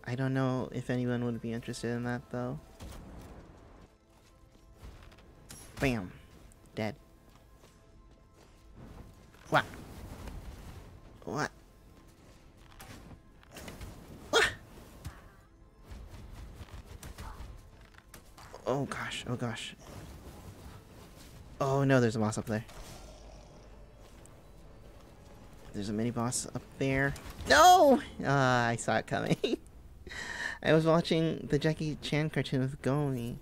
I don't know if anyone would be interested in that though. Bam. Dead. What? What? What? Oh gosh, oh gosh. Oh no, there's a boss up there. There's a mini boss up there. No! Ah, I saw it coming. I was watching the Jackie Chan cartoon with Gomi.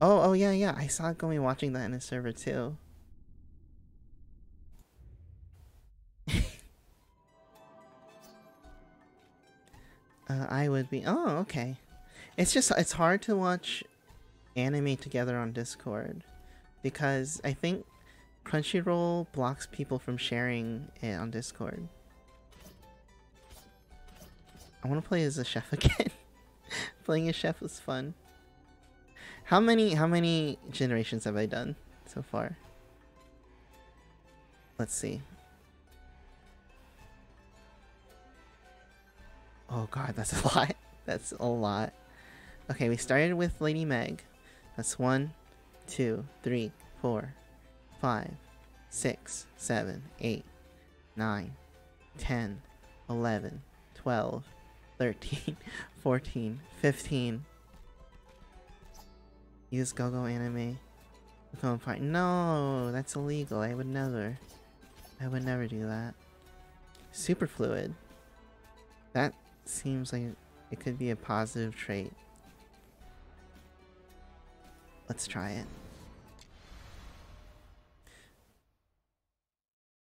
Oh, oh yeah, yeah. I saw Gomi watching that in his server too. uh, I would be. Oh, okay. It's just it's hard to watch anime together on Discord because I think Crunchyroll blocks people from sharing it on Discord. I want to play as a chef again. Playing a chef was fun. How many how many generations have I done so far? Let's see. Oh god, that's a lot. That's a lot. Okay, we started with Lady Meg. That's one, two, three, four, five, six, seven, eight, nine, ten, eleven, twelve, thirteen, fourteen, fifteen. Use GoGo anime. Become part. No, that's illegal. I would never. I would never do that. Super fluid. That seems like it could be a positive trait. Let's try it.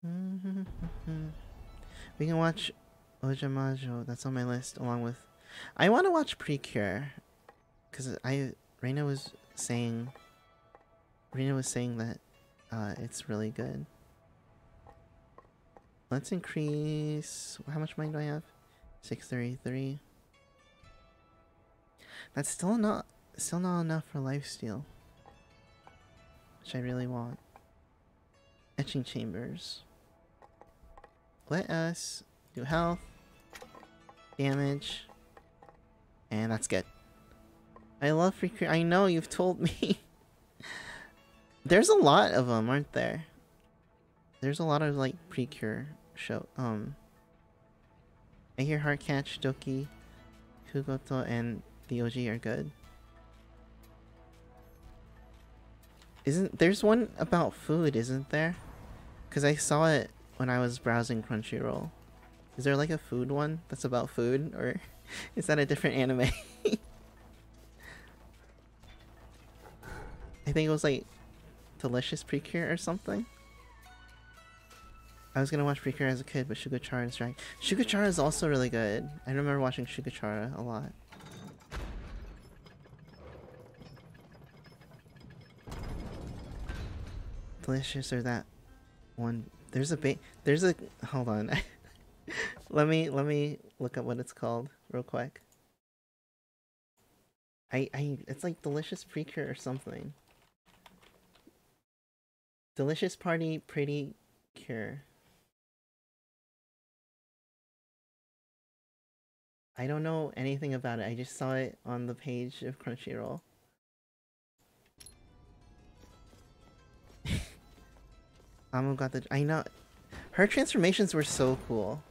we can watch Ojamajo. That's on my list, along with. I want to watch Precure, because I Reina was saying Rena was saying that uh, it's really good. Let's increase... How much money do I have? 633. That's still not still not enough for lifesteal. Which I really want. Etching chambers. Let us do health, damage, and that's good. I love free I know you've told me. There's a lot of them, aren't there? There's a lot of like precure show. Um, I hear Heartcatch, Doki, Kugoto, and the OG are good. Isn't there's one about food, isn't there? Cause I saw it when I was browsing Crunchyroll. Is there like a food one that's about food, or is that a different anime? think it was like Delicious Precure or something. I was gonna watch Precure as a kid, but Shugochara is right. Shugochara is also really good. I remember watching Shugochara a lot. Delicious or that one. There's a ba- There's a. Hold on. let me let me look up what it's called real quick. I I it's like delicious precure or something. Delicious party pretty cure. I don't know anything about it. I just saw it on the page of Crunchyroll. Amu got the I know her transformations were so cool.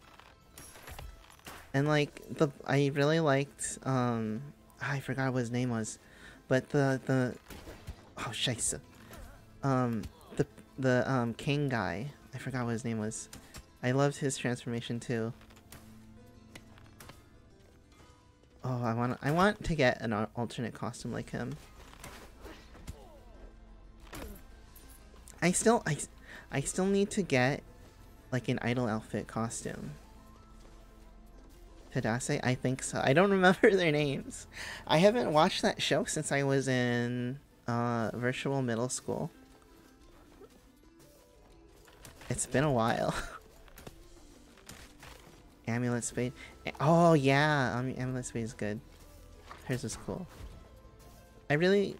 And like the I really liked um I forgot what his name was. But the the oh scheisse. Um the um king guy. I forgot what his name was. I loved his transformation too. Oh, I want I want to get an alternate costume like him. I still I I still need to get like an idol outfit costume. Tadase? I think so. I don't remember their names. I haven't watched that show since I was in uh, virtual middle school. It's been a while. Amulet Spade. Oh yeah, Amulet Spade is good. Hers is cool. I really...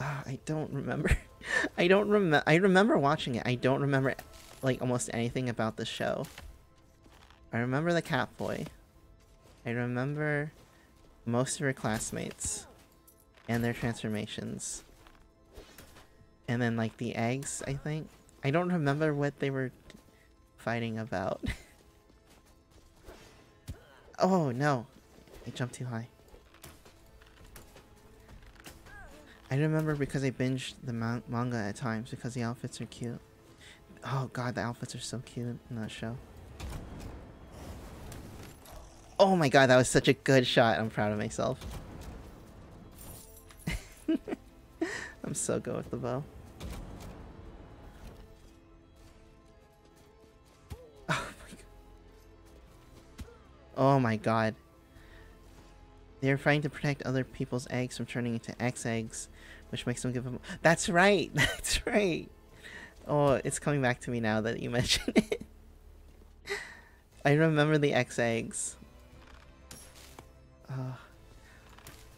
Uh, I don't remember. I don't remember. I remember watching it. I don't remember like almost anything about the show. I remember the cat boy. I remember most of her classmates and their transformations. And then like the eggs, I think. I don't remember what they were fighting about. oh no. I jumped too high. I remember because I binged the man manga at times because the outfits are cute. Oh god, the outfits are so cute in that show. Oh my god, that was such a good shot. I'm proud of myself. I'm so good with the bow. Oh my god. They're trying to protect other people's eggs from turning into X eggs, which makes them give them. That's right. That's right. Oh, it's coming back to me now that you mention it. I remember the X eggs.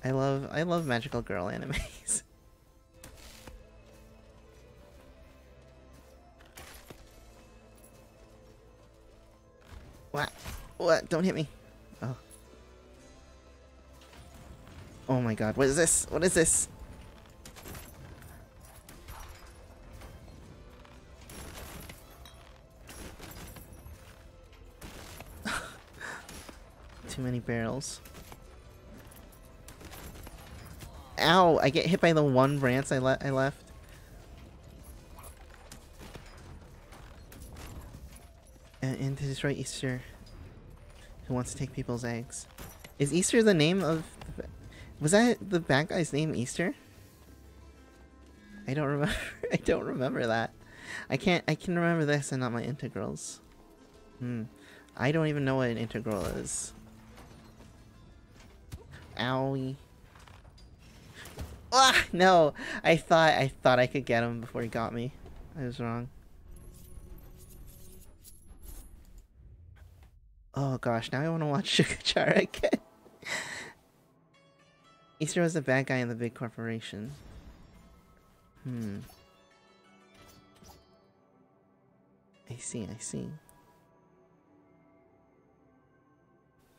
I love I love magical girl animes. what? What? Don't hit me. Oh. Oh my god, what is this? What is this? Too many barrels. Ow! I get hit by the one branch I, le I left. And, to destroy Easter, who wants to take people's eggs. Is Easter the name of... Was that the bad guy's name, Easter? I don't remember. I don't remember that. I can't. I can remember this and not my integrals. Hmm. I don't even know what an integral is. Owie. Ah, no. I thought I thought I could get him before he got me. I was wrong. Oh gosh, now I want to watch Shugochara again. Easter was the bad guy in the big corporation. Hmm. I see, I see.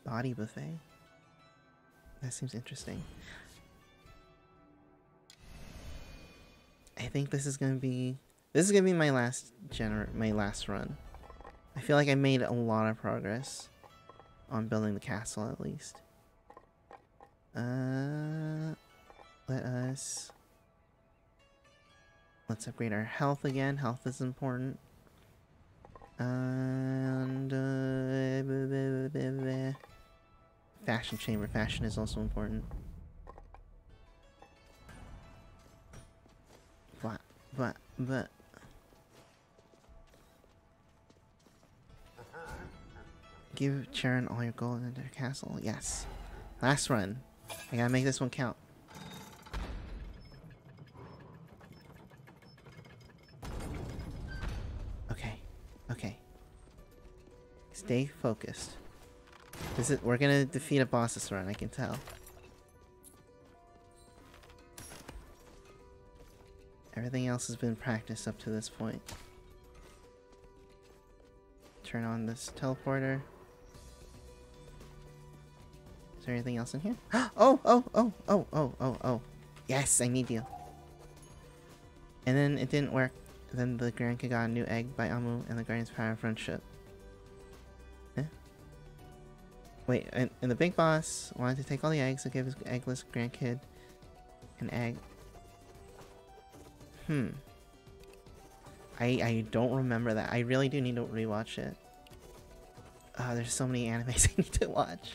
Body buffet. That seems interesting. I think this is gonna be this is gonna be my last gener my last run. I feel like I made a lot of progress on building the castle at least. Uh, let us let's upgrade our health again. Health is important. And uh, fashion chamber. Fashion is also important. But, but, but... Give Charon all your gold in their castle. Yes. Last run. I gotta make this one count. Okay. Okay. Stay focused. This is we're gonna defeat a boss this run, I can tell. Everything else has been practiced up to this point. Turn on this teleporter. Is there anything else in here? oh, oh, oh, oh, oh, oh, oh. Yes, I need you. And then it didn't work. Then the Grand got a new egg by Amu and the Guardian's Power of Friendship. Eh? Wait, and, and the big boss wanted to take all the eggs and give his eggless grandkid an egg. Hmm. I I don't remember that. I really do need to rewatch it. Oh, there's so many animes I need to watch.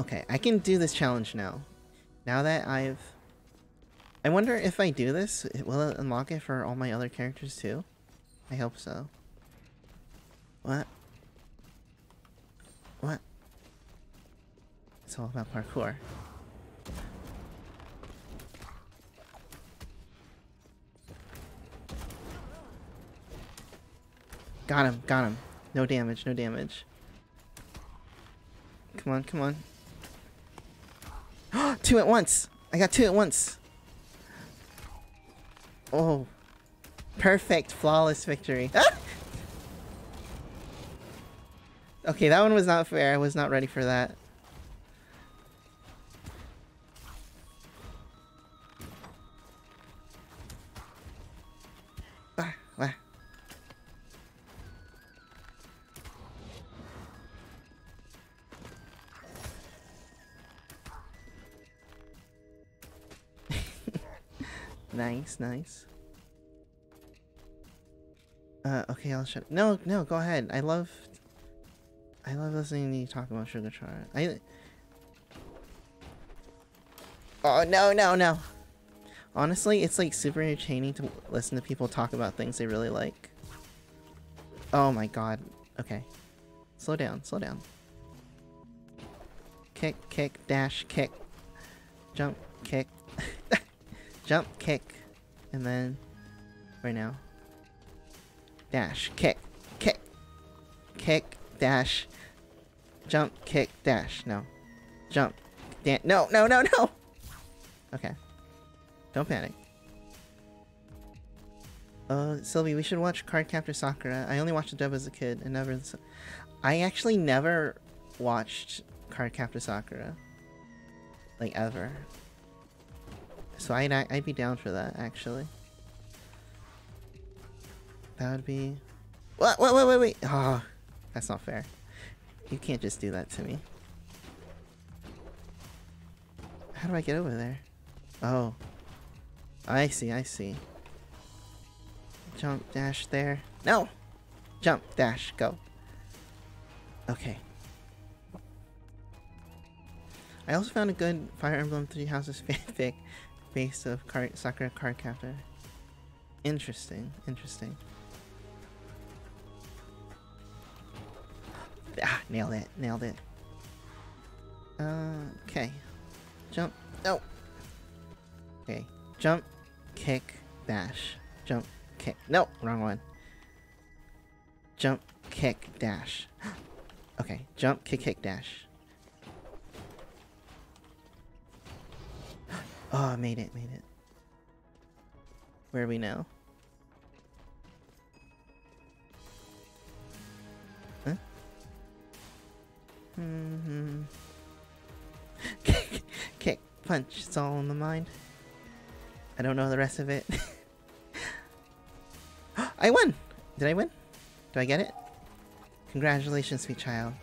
Okay, I can do this challenge now. Now that I've... I wonder if I do this, it will it unlock it for all my other characters too? I hope so. What? What? It's all about parkour. Got him, got him. No damage, no damage. Come on, come on. Two at once! I got two at once! Oh. Perfect, flawless victory. okay, that one was not fair. I was not ready for that. Nice, nice. Uh, okay, I'll shut. No, no, go ahead. I love. I love listening to you talk about Shugochara. I. Oh no, no, no. Honestly, it's like super entertaining to listen to people talk about things they really like. Oh my god. Okay. Slow down, slow down. Kick, kick, dash, kick. Jump, kick. Jump, kick, and then right now. Dash, kick, kick, kick, dash, jump, kick, dash. No, jump, dan No, no, no, no. Okay, don't panic. Uh, Sylvie, we should watch Cardcaptor Sakura. I only watched the dub as a kid and never. I actually never watched Cardcaptor Sakura. Like ever. So I'd, I'd be down for that, actually. That would be... What? Wait, wait, wait, wait! Oh, that's not fair. You can't just do that to me. How do I get over there? Oh. I see, I see. Jump, dash there. No! Jump, dash, go. Okay. I also found a good Fire Emblem Three Houses fanfic base of card Sakura Cardcaptor. Interesting, interesting. Ah, nailed it, nailed it. Okay. Jump. No. Okay. Jump, kick, dash. Jump, kick. No, wrong one. Jump, kick, dash. okay. Jump, kick, kick, dash. Oh, I made it, made it. Where are we now? Huh? Mm-hmm. Kick, punch, it's all in the mind. I don't know the rest of it. I won! Did I win? Do I get it? Congratulations, sweet child.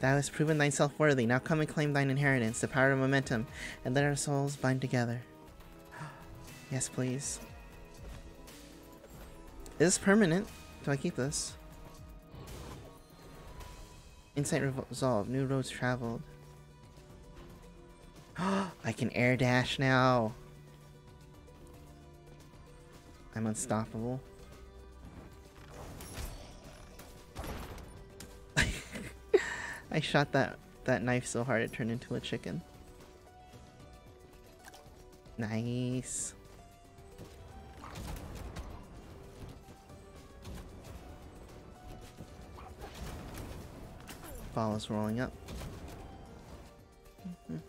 Thou hast proven thyself worthy. Now come and claim thine inheritance, the power of momentum, and let our souls bind together. yes, please. Is this permanent? Do I keep this? Insight resolved. New roads traveled. I can air dash now. I'm unstoppable. I shot that that knife so hard it turned into a chicken. Nice. Ball is rolling up.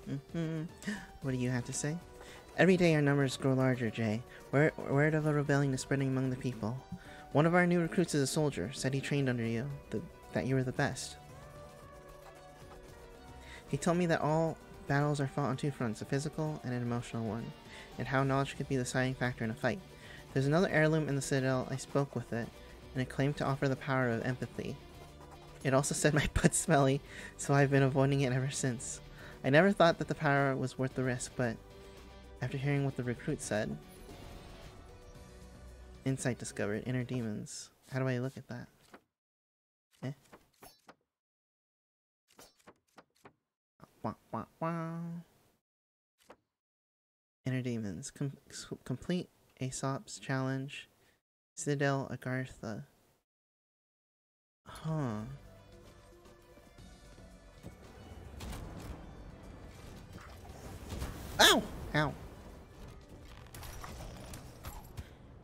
what do you have to say? Every day our numbers grow larger, Jay. Word, word of a rebellion is spreading among the people. One of our new recruits is a soldier, said he trained under you, the, that you were the best. He told me that all battles are fought on two fronts, a physical and an emotional one, and how knowledge could be the deciding factor in a fight. There's another heirloom in the Citadel, I spoke with it, and it claimed to offer the power of empathy. It also said my butt's smelly, so I've been avoiding it ever since. I never thought that the power was worth the risk, but after hearing what the recruit said, insight discovered, inner demons. How do I look at that? Wah, wah, wah. Inner demons. Com complete Aesop's challenge. Citadel Agartha. Huh. Ow! Ow.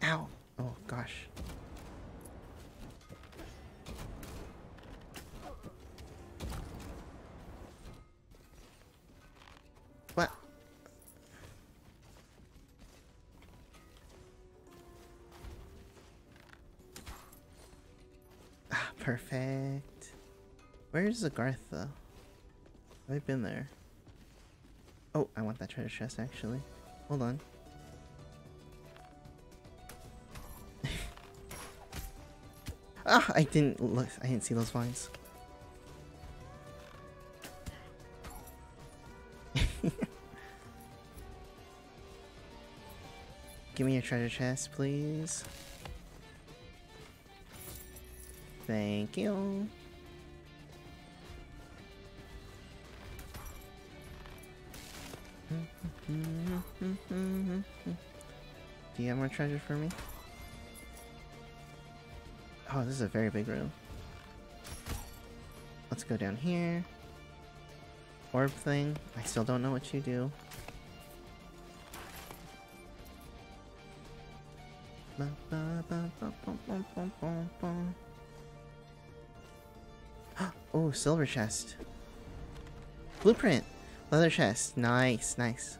Ow. Oh, gosh. Perfect. Where's Agartha? Have I been there? Oh, I want that treasure chest actually. Hold on. ah, I didn't look. I didn't see those vines. Give me your treasure chest, please. Thank you. Do you have more treasure for me? Oh, this is a very big room. Let's go down here. Orb thing. I still don't know what you do. oh, silver chest. Blueprint. Leather chest. Nice, nice.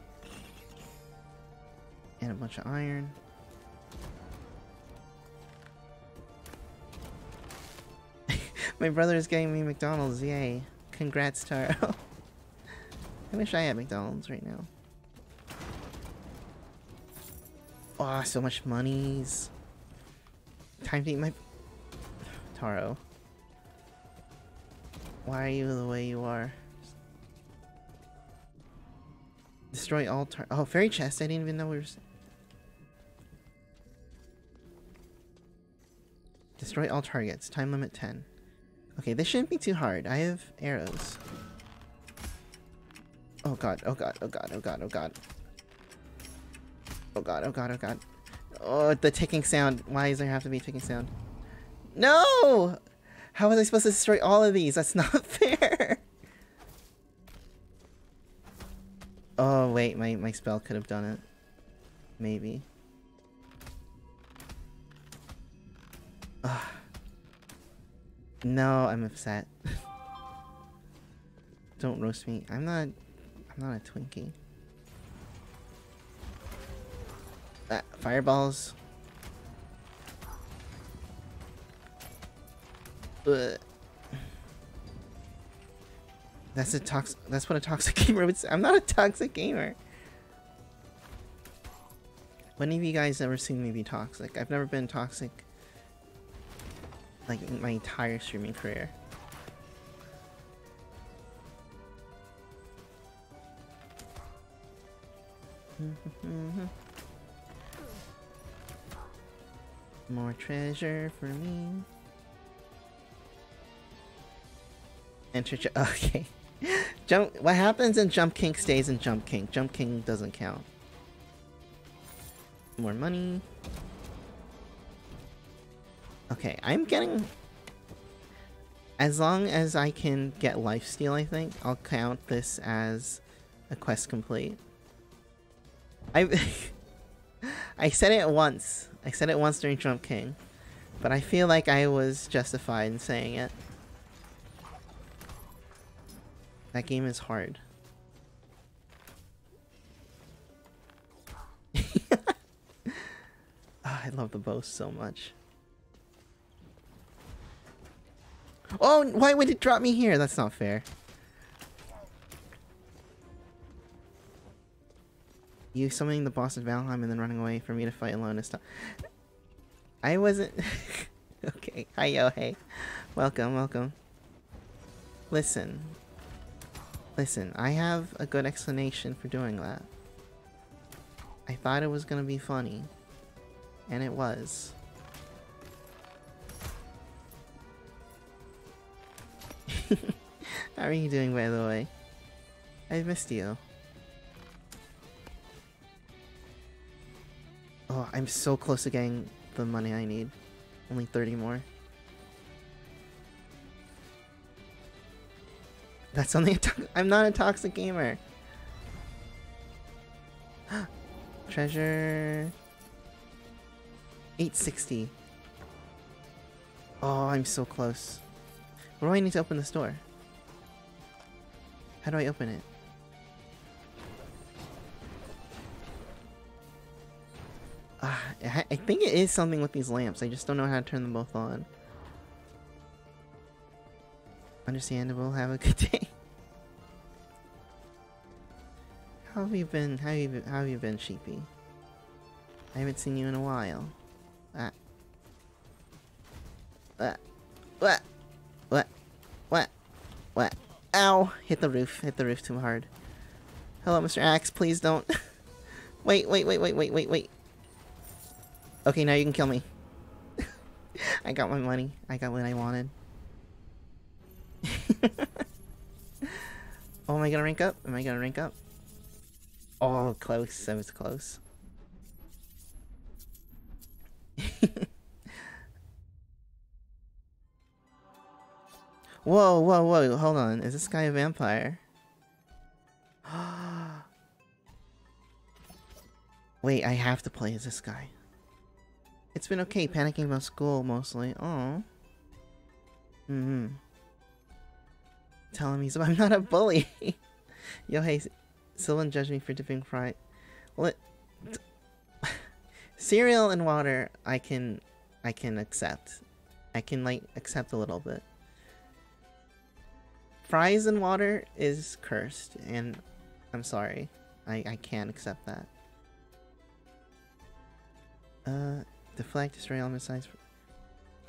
And a bunch of iron. My brother is getting me McDonald's, yay. Congrats, Taro. I wish I had McDonald's right now. Oh, so much monies. Time to eat my... Taro. Why are you the way you are? Destroy all tar- Oh, fairy chest. I didn't even know we were... Destroy all targets. Time limit 10. Okay, this shouldn't be too hard. I have arrows. Oh god, oh god, oh god, oh god, oh god. Oh god, oh god, oh god. Oh, the ticking sound. Why does there have to be a ticking sound? No! How was I supposed to destroy all of these? That's not fair! Oh, wait, my, my spell could have done it. Maybe. Ugh. No, I'm upset. Don't roast me. I'm not... I'm not a Twinkie. Ah, fireballs. Ugh. That's a tox. That's what a toxic gamer would say. I'm not a toxic gamer. When have you guys ever seen me be toxic? I've never been toxic. Like my entire streaming career. More treasure for me. Okay. Jump. What happens in Jump King stays in Jump King. Jump King doesn't count. More money. Okay, I'm getting... As long as I can get lifesteal, I think, I'll count this as a quest complete. I... I said it once. I said it once during Jump King. But I feel like I was justified in saying it. That game is hard. oh, I love the bow so much. Oh, why would it drop me here? That's not fair. You summoning the boss of Valheim and then running away for me to fight alone is tough. I wasn't... okay. Hi, yo, hey. Welcome, welcome. Listen. Listen, I have a good explanation for doing that. I thought it was gonna be funny. And it was. How are you doing, by the way? I missed you. Oh, I'm so close to getting the money I need. Only 30 more. That's only I'm not a toxic gamer. Treasure... 860. Oh, I'm so close. What do I need to open this door? How do I open it? Uh, I think it is something with these lamps. I just don't know how to turn them both on. Understandable. Have a good day. How have you been? How have you been, how have you been, Sheepy? I haven't seen you in a while. What? What? What? What? What? Ow! Hit the roof. Hit the roof too hard. Hello, Mr. Axe. Please don't. wait, wait, wait, wait, wait, wait, wait. Okay, now you can kill me. I got my money. I got what I wanted. oh, am I gonna rank up? Am I gonna rank up? Oh, close. That was close. whoa, whoa, whoa. Hold on. Is this guy a vampire? Wait, I have to play as this guy. It's been okay panicking about school mostly. Oh. Mm hmm. Telling me so I'm not a bully. Yo, hey, Silvan judged me for dipping fry. It, cereal and water, I can, I can accept. I can like accept a little bit. Fries and water is cursed, and I'm sorry. I, I can't accept that. Uh, deflect, destroy element size.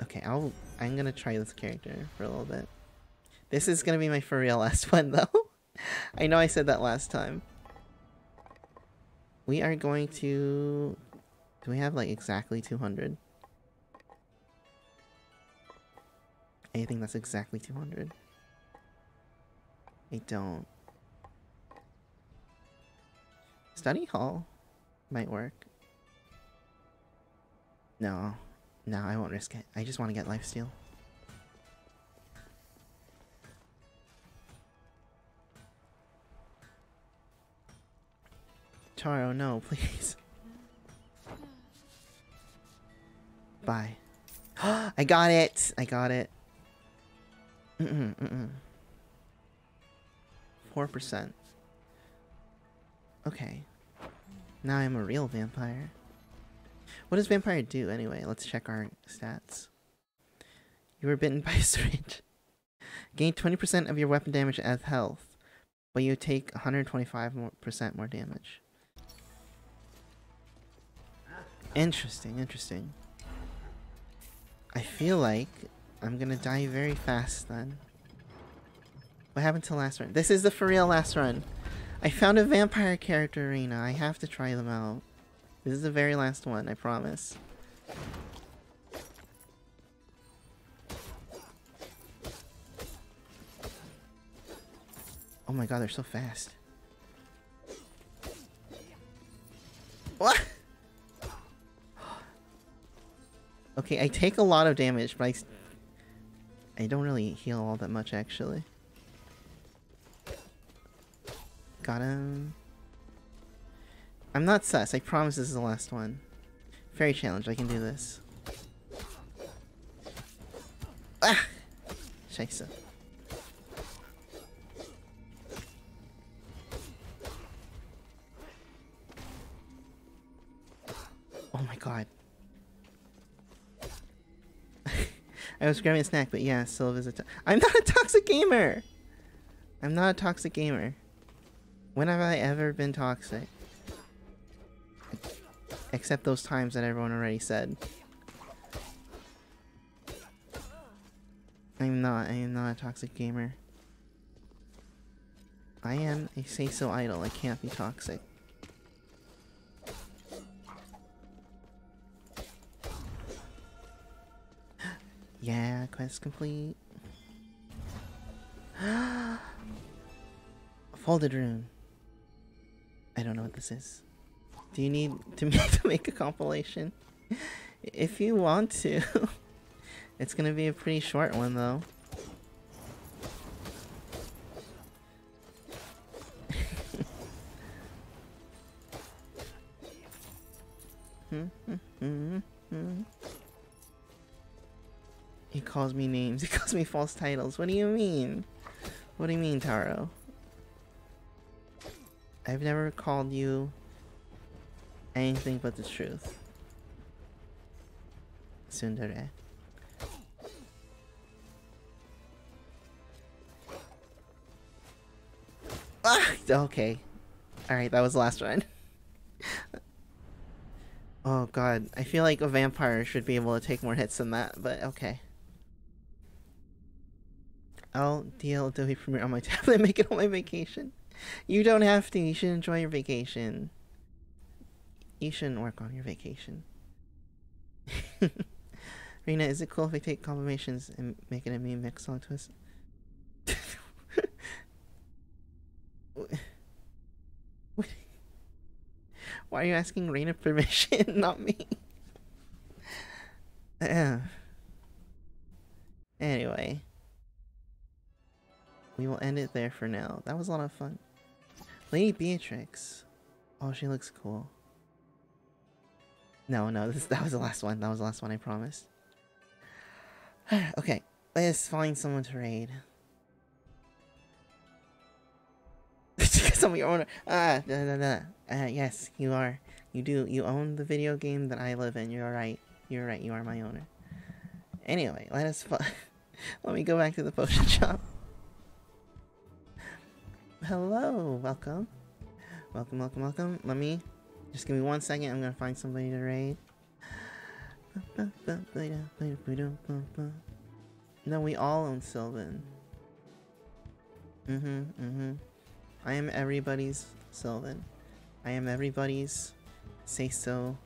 Okay, I'll, I'm gonna try this character for a little bit. This is gonna be my for real last one, though. I know I said that last time. We are going to... Do we have, like, exactly 200? Anything that's exactly 200? I don't. Study hall might work. No. No, I won't risk it. I just want to get lifesteal. Taro, no, please. Bye. I got it! I got it. Mm-mm, mm-mm. 4%. Okay. Now I'm a real vampire. What does vampire do anyway? Let's check our stats. You were bitten by a syringe. Gain 20% of your weapon damage as health, but you take 125% more damage. Interesting, interesting. I feel like I'm gonna die very fast then. What happened to last run? This is the for real last run. I found a vampire character arena. I have to try them out. This is the very last one, I promise. Oh my god, they're so fast. What? Okay, I take a lot of damage, but I... I don't really heal all that much actually. Got him. I'm not sus. I promise this is the last one. Fairy challenge. I can do this. Ah! Scheiße. Oh my god. I was grabbing a snack, but yeah, Sylva's a. I'm not a toxic gamer. I'm not a toxic gamer. When have I ever been toxic? Except those times that everyone already said. I'm not. I am not a toxic gamer. I am a seiso idol. I can't be toxic. Yeah, quest complete. Folded rune. I don't know what this is. Do you need to make, to make a compilation? If you want to. it's gonna be a pretty short one though. Hmm, hmm, hmm, He calls me names. He calls me false titles. What do you mean? What do you mean, Taro? I've never called you anything but the truth. Tsundere. Ah, okay. Alright, that was the last one. oh god, I feel like a vampire should be able to take more hits than that, but okay. Adobe Premiere on my tablet and make it on my vacation. You don't have to. You should enjoy your vacation. You shouldn't work on your vacation. Rena, is it cool if I take confirmations and make it a meme mix song twist? Why are you asking Rena permission, not me? Anyway. We will end it there for now. That was a lot of fun. Lady Beatrix. Oh, she looks cool. No, no, this that was the last one. That was the last one, I promise. okay, let's find someone to raid. Because I'm your owner. Ah, da, da, da. Uh, yes, you are. You do. You own the video game that I live in. You're right. You're right. You are my owner. Anyway, let us. Let me go back to the potion shop. Hello, welcome. Welcome, welcome, welcome. Let me just give me one second. I'm gonna find somebody to raid. No, we all own Silvan. Mm-hmm, mm-hmm. I am everybody's Silvan. I am everybody's seiso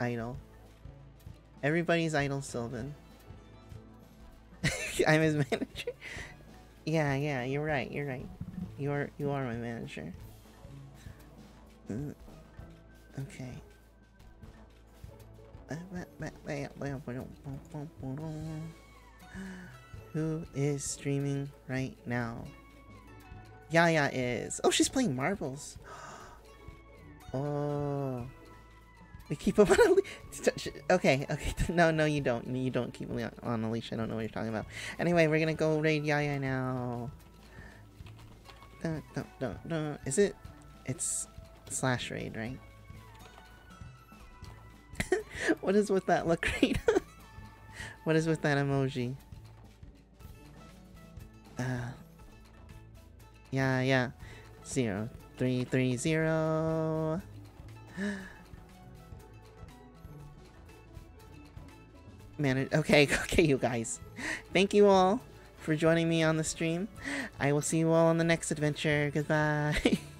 idol. Everybody's idol Silvan. I'm his manager. Yeah, yeah, you're right, you're right. You are you are my manager. Okay. Who is streaming right now? Yaya is. Oh, she's playing marbles. Oh. We keep him on a leash. Okay, okay. No, no, you don't. You don't keep on a leash. I don't know what you're talking about. Anyway, we're gonna go raid Yaya now. Dun, dun, dun. Is it? It's slash raid, right? what is with that look, Rita? what is with that emoji? Uh, yeah, yeah. Zero, three, three, zero. Man, okay, okay, you guys. Thank you all for joining me on the stream. I will see you all on the next adventure. Goodbye.